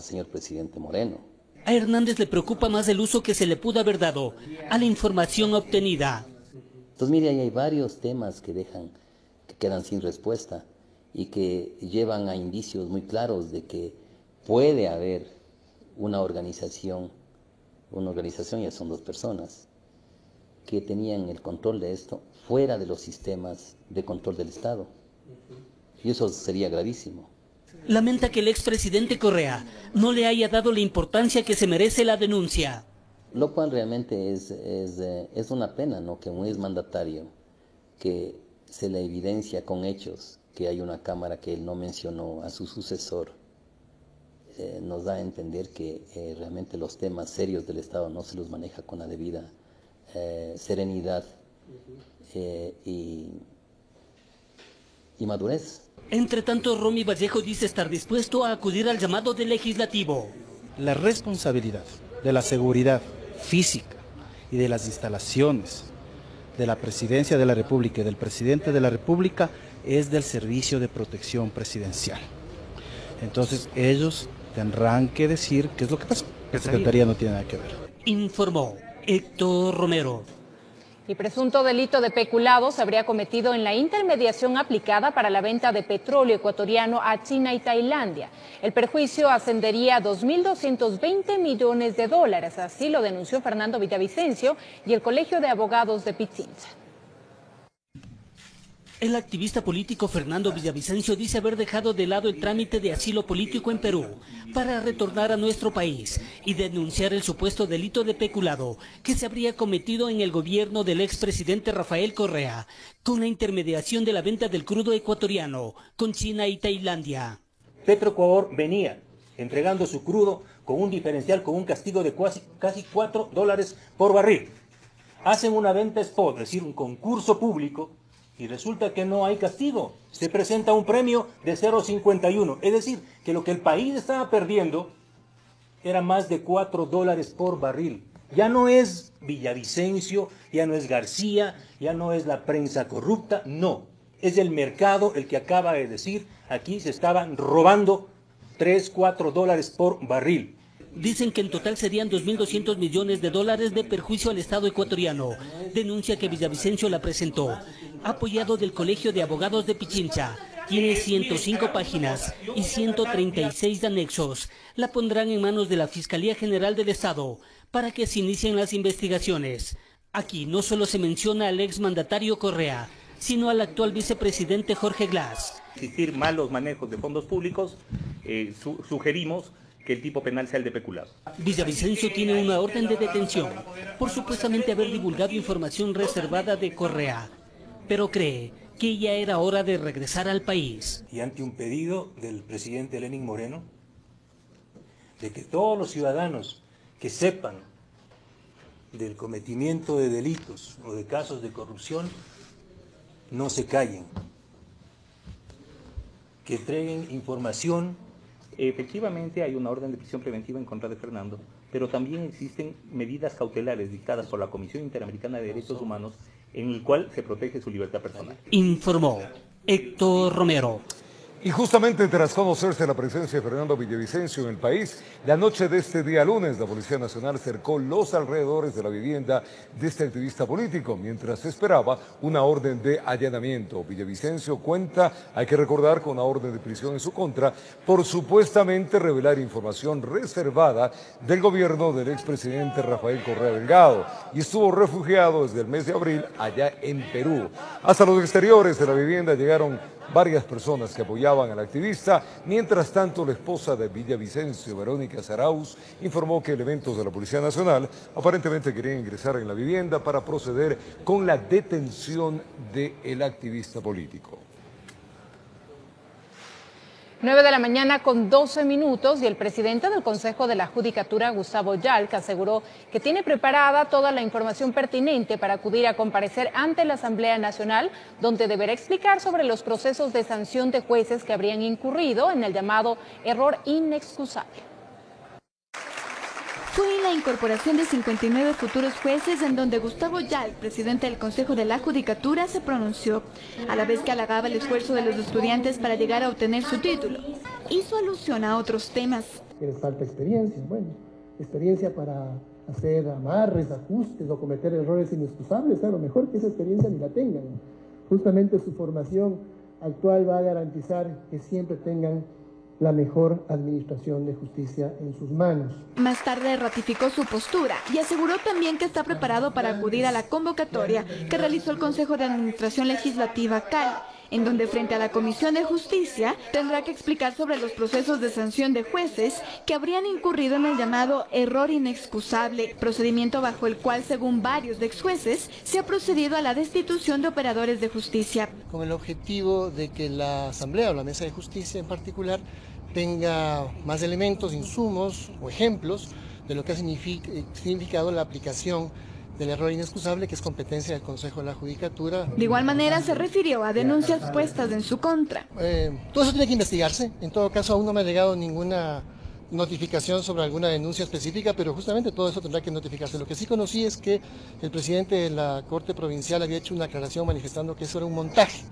señor presidente Moreno. A Hernández le preocupa más el uso que se le pudo haber dado a la información obtenida. Entonces, mire, ahí hay varios temas que dejan, que quedan sin respuesta y que llevan a indicios muy claros de que puede haber una organización, una organización ya son dos personas, que tenían el control de esto fuera de los sistemas de control del Estado. Y eso sería gravísimo. Lamenta que el expresidente Correa no le haya dado la importancia que se merece la denuncia. Lo cual realmente es, es, eh, es una pena, ¿no? Que un exmandatario que se le evidencia con hechos que hay una cámara que él no mencionó a su sucesor, eh, nos da a entender que eh, realmente los temas serios del Estado no se los maneja con la debida serenidad y, y madurez. Entre tanto, Romy Vallejo dice estar dispuesto a acudir al llamado del legislativo. La responsabilidad de la seguridad física y de las instalaciones de la presidencia de la República y del presidente de la República es del Servicio de Protección Presidencial. Entonces ellos tendrán que decir qué es lo que pasa. La Secretaría no tiene nada que ver. Informó Héctor Romero. Y presunto delito de peculado se habría cometido en la intermediación aplicada para la venta de petróleo ecuatoriano a China y Tailandia. El perjuicio ascendería a 2.220 millones de dólares, así lo denunció Fernando Villavicencio y el Colegio de Abogados de Pichincha. El activista político Fernando Villavicencio dice haber dejado de lado el trámite de asilo político en Perú para retornar a nuestro país y denunciar el supuesto delito de peculado que se habría cometido en el gobierno del expresidente Rafael Correa con la intermediación de la venta del crudo ecuatoriano con China y Tailandia. Petroecuador venía entregando su crudo con un diferencial con un castigo de casi, casi 4 dólares por barril. Hacen una venta spot, es decir, un concurso público y resulta que no hay castigo. Se presenta un premio de 0,51. Es decir, que lo que el país estaba perdiendo era más de 4 dólares por barril. Ya no es Villavicencio, ya no es García, ya no es la prensa corrupta, no. Es el mercado el que acaba de decir, aquí se estaban robando 3, 4 dólares por barril. Dicen que en total serían 2.200 millones de dólares de perjuicio al Estado ecuatoriano. Denuncia que Villavicencio la presentó, apoyado del Colegio de Abogados de Pichincha. Tiene 105 páginas y 136 anexos. La pondrán en manos de la Fiscalía General del Estado para que se inicien las investigaciones. Aquí no solo se menciona al exmandatario Correa, sino al actual vicepresidente Jorge Glass. Existir malos manejos de fondos públicos, eh, sugerimos que el tipo penal sea el de peculado. Villavicencio tiene una orden de detención por supuestamente haber divulgado información reservada de Correa, pero cree que ya era hora de regresar al país. Y ante un pedido del presidente Lenin Moreno, de que todos los ciudadanos que sepan del cometimiento de delitos o de casos de corrupción, no se callen, que entreguen información. Efectivamente hay una orden de prisión preventiva en contra de Fernando, pero también existen medidas cautelares dictadas por la Comisión Interamericana de Derechos Humanos en el cual se protege su libertad personal. Informó Héctor Romero. Y justamente tras conocerse la presencia de Fernando Villavicencio en el país, la noche de este día lunes la Policía Nacional cercó los alrededores de la vivienda de este activista político mientras esperaba una orden de allanamiento. Villavicencio cuenta, hay que recordar, con una orden de prisión en su contra por supuestamente revelar información reservada del gobierno del expresidente Rafael Correa Delgado y estuvo refugiado desde el mes de abril allá en Perú. Hasta los exteriores de la vivienda llegaron varias personas que apoyaban al activista. Mientras tanto, la esposa de Villavicencio, Verónica Saraus, informó que elementos de la Policía Nacional aparentemente querían ingresar en la vivienda para proceder con la detención del activista político. 9 de la mañana con 12 minutos y el presidente del Consejo de la Judicatura, Gustavo Yalc, aseguró que tiene preparada toda la información pertinente para acudir a comparecer ante la Asamblea Nacional, donde deberá explicar sobre los procesos de sanción de jueces que habrían incurrido en el llamado error inexcusable fue la incorporación de 59 futuros jueces en donde Gustavo Yal, presidente del Consejo de la Judicatura, se pronunció, a la vez que halagaba el esfuerzo de los estudiantes para llegar a obtener su título. Hizo alusión a otros temas. Les falta experiencia, bueno, experiencia para hacer amarres, ajustes o cometer errores inexcusables, a lo mejor que esa experiencia ni la tengan. Justamente su formación actual va a garantizar que siempre tengan la mejor administración de justicia en sus manos. Más tarde ratificó su postura y aseguró también que está preparado para acudir a la convocatoria que realizó el Consejo de Administración Legislativa CAL en donde frente a la Comisión de Justicia tendrá que explicar sobre los procesos de sanción de jueces que habrían incurrido en el llamado error inexcusable, procedimiento bajo el cual, según varios de ex jueces, se ha procedido a la destitución de operadores de justicia. Con el objetivo de que la Asamblea o la Mesa de Justicia en particular tenga más elementos, insumos o ejemplos de lo que ha significado la aplicación del error inexcusable que es competencia del Consejo de la Judicatura. De igual manera se refirió a denuncias puestas en su contra. Eh, todo eso tiene que investigarse. En todo caso aún no me ha llegado ninguna notificación sobre alguna denuncia específica, pero justamente todo eso tendrá que notificarse. Lo que sí conocí es que el presidente de la Corte Provincial había hecho una aclaración manifestando que eso era un montaje.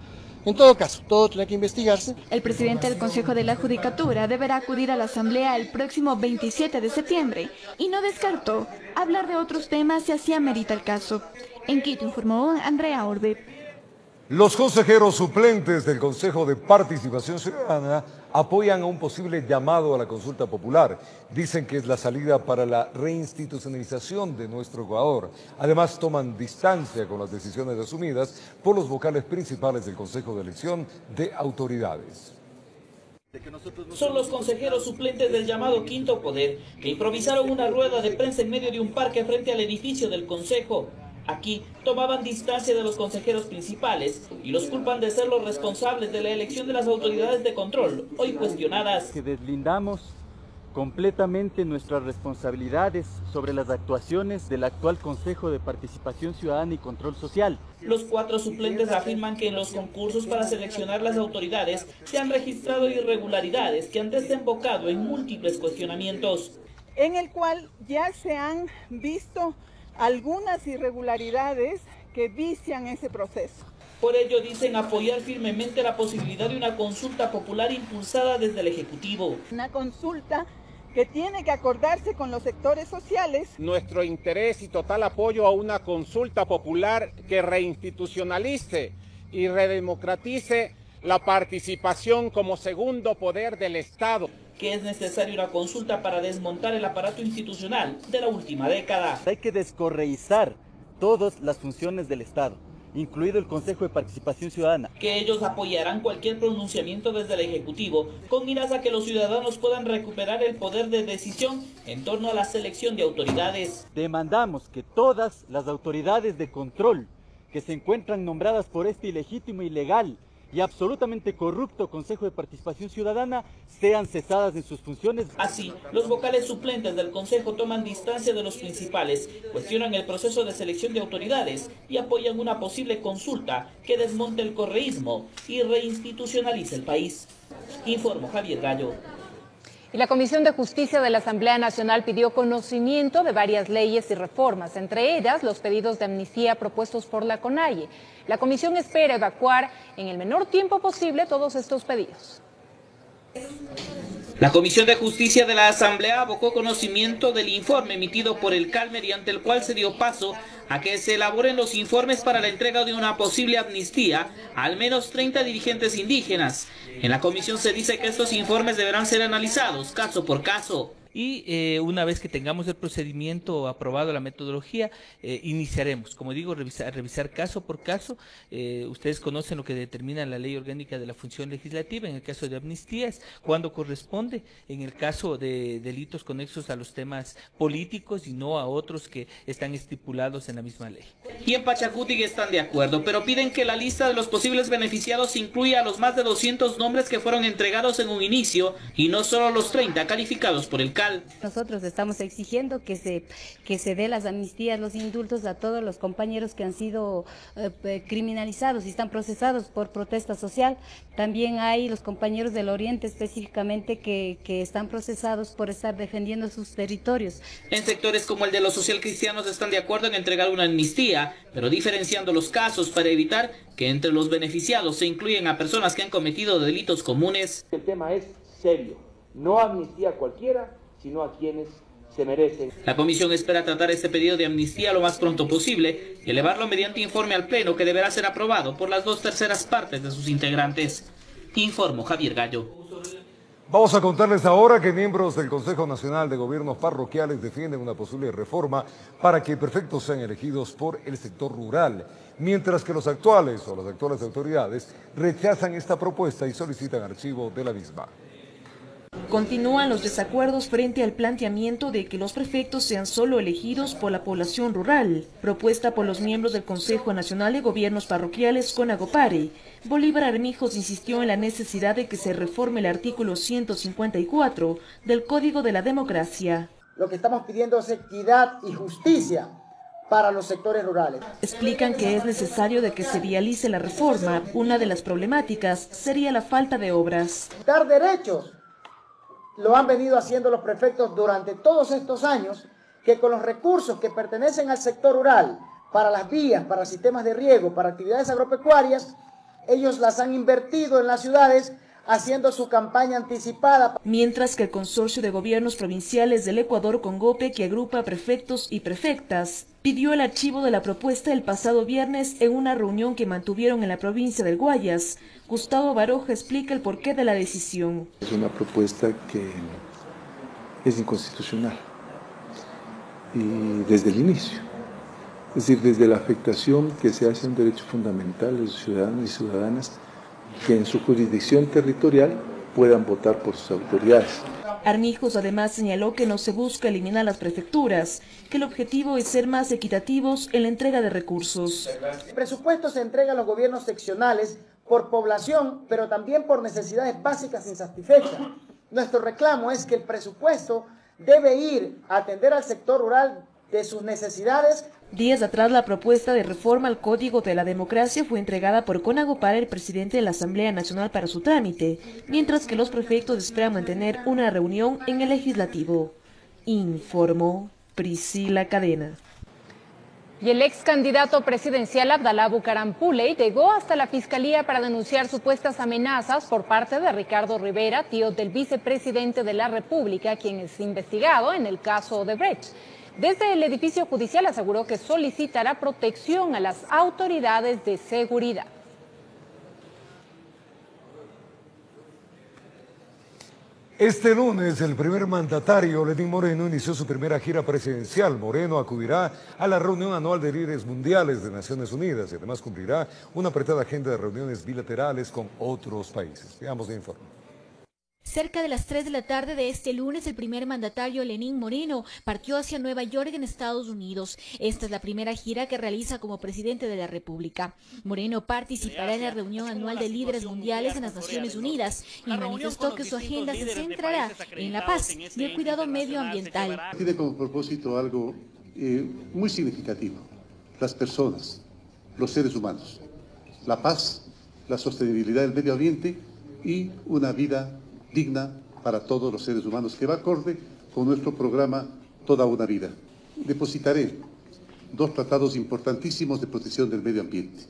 En todo caso, todo tendrá que investigarse. El presidente del Consejo de la Judicatura deberá acudir a la Asamblea el próximo 27 de septiembre y no descartó hablar de otros temas si así amerita el caso. En Quito informó Andrea Orde. Los consejeros suplentes del Consejo de Participación Ciudadana apoyan a un posible llamado a la consulta popular. Dicen que es la salida para la reinstitucionalización de nuestro Ecuador. Además, toman distancia con las decisiones asumidas por los vocales principales del Consejo de Elección de Autoridades. Son los consejeros suplentes del llamado Quinto Poder que improvisaron una rueda de prensa en medio de un parque frente al edificio del Consejo. Aquí tomaban distancia de los consejeros principales y los culpan de ser los responsables de la elección de las autoridades de control, hoy cuestionadas. Que deslindamos completamente nuestras responsabilidades sobre las actuaciones del actual Consejo de Participación Ciudadana y Control Social. Los cuatro suplentes afirman que en los concursos para seleccionar las autoridades se han registrado irregularidades que han desembocado en múltiples cuestionamientos. En el cual ya se han visto algunas irregularidades que vician ese proceso. Por ello dicen apoyar firmemente la posibilidad de una consulta popular impulsada desde el Ejecutivo. Una consulta que tiene que acordarse con los sectores sociales. Nuestro interés y total apoyo a una consulta popular que reinstitucionalice y redemocratice la participación como segundo poder del Estado que es necesaria una consulta para desmontar el aparato institucional de la última década. Hay que descorreizar todas las funciones del Estado, incluido el Consejo de Participación Ciudadana. Que ellos apoyarán cualquier pronunciamiento desde el Ejecutivo con miras a que los ciudadanos puedan recuperar el poder de decisión en torno a la selección de autoridades. Demandamos que todas las autoridades de control que se encuentran nombradas por este ilegítimo y ilegal y absolutamente corrupto Consejo de Participación Ciudadana sean cesadas en sus funciones. Así, los vocales suplentes del Consejo toman distancia de los principales, cuestionan el proceso de selección de autoridades y apoyan una posible consulta que desmonte el correísmo y reinstitucionalice el país. Informo Javier Gallo. Y la Comisión de Justicia de la Asamblea Nacional pidió conocimiento de varias leyes y reformas, entre ellas los pedidos de amnistía propuestos por la CONAIE. La comisión espera evacuar en el menor tiempo posible todos estos pedidos. La Comisión de Justicia de la Asamblea abocó conocimiento del informe emitido por el CAL mediante el cual se dio paso a que se elaboren los informes para la entrega de una posible amnistía a al menos 30 dirigentes indígenas. En la comisión se dice que estos informes deberán ser analizados caso por caso y eh, una vez que tengamos el procedimiento aprobado, la metodología, eh, iniciaremos, como digo, revisar, revisar caso por caso. Eh, ustedes conocen lo que determina la ley orgánica de la función legislativa en el caso de amnistías, cuando corresponde, en el caso de delitos conexos a los temas políticos y no a otros que están estipulados en la misma ley. Y en Pachacuti están de acuerdo, pero piden que la lista de los posibles beneficiados incluya a los más de 200 nombres que fueron entregados en un inicio y no solo los 30 calificados por el Nosotros estamos exigiendo que se, que se dé las amnistías, los indultos a todos los compañeros que han sido eh, criminalizados y están procesados por protesta social. También hay los compañeros del Oriente específicamente que, que están procesados por estar defendiendo sus territorios. En sectores como el de los socialcristianos están de acuerdo en entregar una amnistía, pero diferenciando los casos para evitar que entre los beneficiados se incluyen a personas que han cometido delitos comunes. El tema es serio, no amnistía cualquiera, sino a quienes se merecen. La comisión espera tratar este pedido de amnistía lo más pronto posible y elevarlo mediante informe al Pleno que deberá ser aprobado por las dos terceras partes de sus integrantes. Informo Javier Gallo. Vamos a contarles ahora que miembros del Consejo Nacional de Gobiernos Parroquiales defienden una posible reforma para que perfectos sean elegidos por el sector rural, mientras que los actuales o las actuales autoridades rechazan esta propuesta y solicitan archivo de la misma. Continúan los desacuerdos frente al planteamiento de que los prefectos sean solo elegidos por la población rural, propuesta por los miembros del Consejo Nacional de Gobiernos Parroquiales con Agopare. Bolívar Armijos insistió en la necesidad de que se reforme el artículo 154 del Código de la Democracia. Lo que estamos pidiendo es equidad y justicia para los sectores rurales. Explican que es necesario de que se vialice la reforma. Una de las problemáticas sería la falta de obras. Dar derechos lo han venido haciendo los prefectos durante todos estos años, que con los recursos que pertenecen al sector rural, para las vías, para sistemas de riego, para actividades agropecuarias, ellos las han invertido en las ciudades haciendo su campaña anticipada. Mientras que el Consorcio de Gobiernos Provinciales del Ecuador Congope, que agrupa prefectos y prefectas, pidió el archivo de la propuesta el pasado viernes en una reunión que mantuvieron en la provincia del Guayas. Gustavo Baroja explica el porqué de la decisión. Es una propuesta que es inconstitucional y desde el inicio. Es decir, desde la afectación que se hace a un derecho fundamental de los ciudadanos y ciudadanas que en su jurisdicción territorial puedan votar por sus autoridades. Armijos además señaló que no se busca eliminar las prefecturas, que el objetivo es ser más equitativos en la entrega de recursos. El presupuesto se entrega a los gobiernos seccionales por población, pero también por necesidades básicas insatisfechas. Nuestro reclamo es que el presupuesto debe ir a atender al sector rural de sus necesidades. Días atrás, la propuesta de reforma al Código de la Democracia fue entregada por Conagopar, el presidente de la Asamblea Nacional, para su trámite, mientras que los prefectos esperan mantener una reunión en el Legislativo. Informó Priscila Cadena. Y el ex candidato presidencial Abdalá Bucarampule llegó hasta la fiscalía para denunciar supuestas amenazas por parte de Ricardo Rivera, tío del vicepresidente de la República, quien es investigado en el caso de Brecht. Desde el edificio judicial aseguró que solicitará protección a las autoridades de seguridad. Este lunes, el primer mandatario, Lenín Moreno, inició su primera gira presidencial. Moreno acudirá a la reunión anual de líderes mundiales de Naciones Unidas y además cumplirá una apretada agenda de reuniones bilaterales con otros países. Veamos el informe. Cerca de las 3 de la tarde de este lunes, el primer mandatario Lenín Moreno partió hacia Nueva York en Estados Unidos. Esta es la primera gira que realiza como presidente de la República. Moreno participará en la reunión anual de líderes mundiales en las Naciones Unidas y manifestó que su agenda se centrará en la paz y el cuidado medioambiental. Tiene como propósito algo eh, muy significativo, las personas, los seres humanos, la paz, la sostenibilidad del medio ambiente y una vida digna para todos los seres humanos, que va acorde con nuestro programa Toda una vida. Depositaré dos tratados importantísimos de protección del medio ambiente,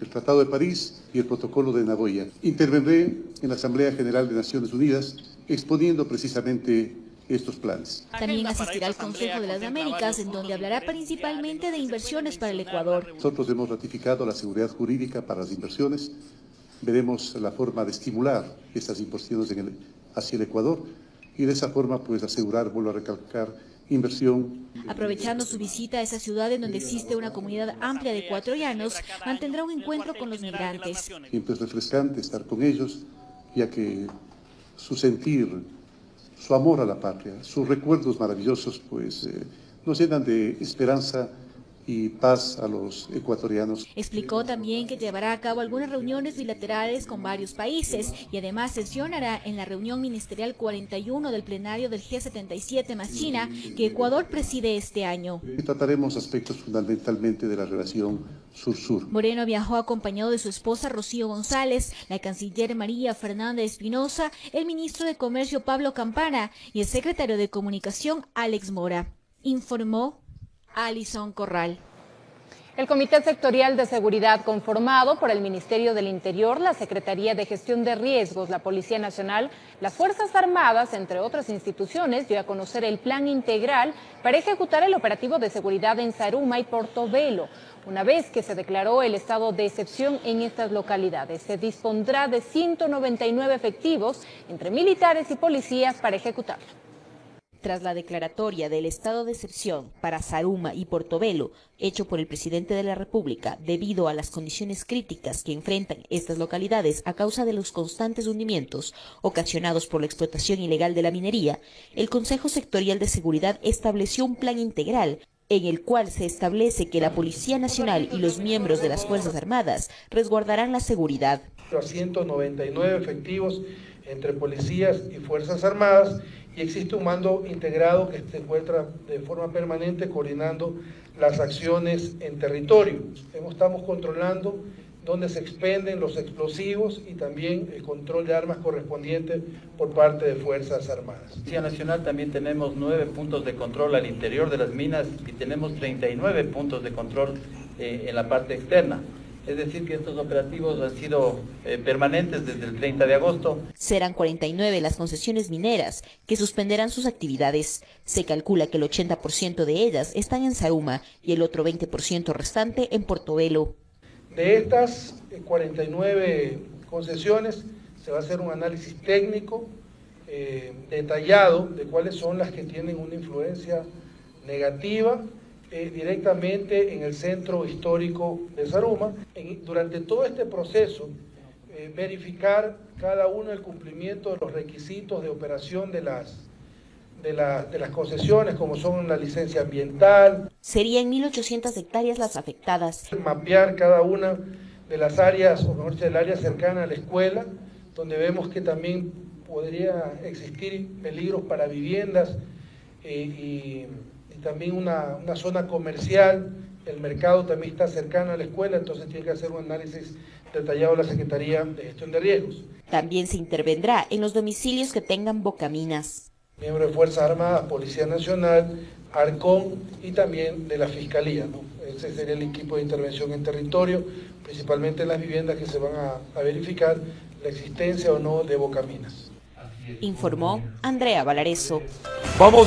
el Tratado de París y el Protocolo de Nagoya. Intervendré en la Asamblea General de Naciones Unidas exponiendo precisamente estos planes. También asistirá al Consejo de las Américas, en donde hablará principalmente de inversiones para el Ecuador. Nosotros hemos ratificado la seguridad jurídica para las inversiones. Veremos la forma de estimular estas inversiones hacia el Ecuador y de esa forma pues asegurar, vuelvo a recalcar, inversión. Aprovechando su visita a esa ciudad en donde existe una comunidad amplia de ecuatorianos, mantendrá un encuentro con los migrantes. Siempre es refrescante estar con ellos, ya que su sentir, su amor a la patria, sus recuerdos maravillosos, pues eh, nos llenan de esperanza y paz a los ecuatorianos. Explicó también que llevará a cabo algunas reuniones bilaterales con varios países y además sesionará en la reunión ministerial 41 del plenario del G77 más China que Ecuador preside este año. trataremos aspectos fundamentalmente de la relación sur-sur. Moreno viajó acompañado de su esposa Rocío González, la canciller María Fernanda Espinosa, el ministro de Comercio Pablo Campana y el secretario de Comunicación Alex Mora. Informó Alison Corral. El Comité Sectorial de Seguridad, conformado por el Ministerio del Interior, la Secretaría de Gestión de Riesgos, la Policía Nacional, las Fuerzas Armadas, entre otras instituciones, dio a conocer el plan integral para ejecutar el operativo de seguridad en Zaruma y Portobelo. Una vez que se declaró el estado de excepción en estas localidades, se dispondrá de 199 efectivos entre militares y policías para ejecutarlo. Tras la declaratoria del estado de excepción para Zaruma y Portobelo, hecho por el presidente de la República debido a las condiciones críticas que enfrentan estas localidades a causa de los constantes hundimientos ocasionados por la explotación ilegal de la minería, el Consejo Sectorial de Seguridad estableció un plan integral en el cual se establece que la Policía Nacional y los miembros de las Fuerzas Armadas resguardarán la seguridad. 199 efectivos entre policías y Fuerzas Armadas y existe un mando integrado que se encuentra de forma permanente coordinando las acciones en territorio. Estamos controlando dónde se expenden los explosivos y también el control de armas correspondiente por parte de Fuerzas Armadas. Policía Nacional también tenemos nueve puntos de control al interior de las minas y tenemos 39 puntos de control eh, en la parte externa es decir, que estos operativos han sido eh, permanentes desde el 30 de agosto. Serán 49 las concesiones mineras que suspenderán sus actividades. Se calcula que el 80% de ellas están en Saruma y el otro 20% restante en Portobelo. De estas 49 eh, concesiones se va a hacer un análisis técnico eh, detallado de cuáles son las que tienen una influencia negativa eh, directamente en el centro histórico de Zaruma. durante todo este proceso, eh, verificar cada uno el cumplimiento de los requisitos de operación de las, de, de las concesiones, como son la licencia ambiental. Serían 1.800 hectáreas las afectadas. Mapear cada una de las áreas, o mejor dicho, el área cercana a la escuela, donde vemos que también podría existir peligros para viviendas eh, y también una, zona comercial, el mercado también está cercano a la escuela, entonces tiene que hacer un análisis detallado la Secretaría de Gestión de Riesgos. También se intervendrá en los domicilios que tengan bocaminas. Miembros de Fuerzas Armadas, Policía Nacional, ARCON y también de la Fiscalía. Ese sería el equipo de intervención en territorio, principalmente en las viviendas que se van a, a verificar la existencia o no de bocaminas. Informó Andrea Valareso. Vamos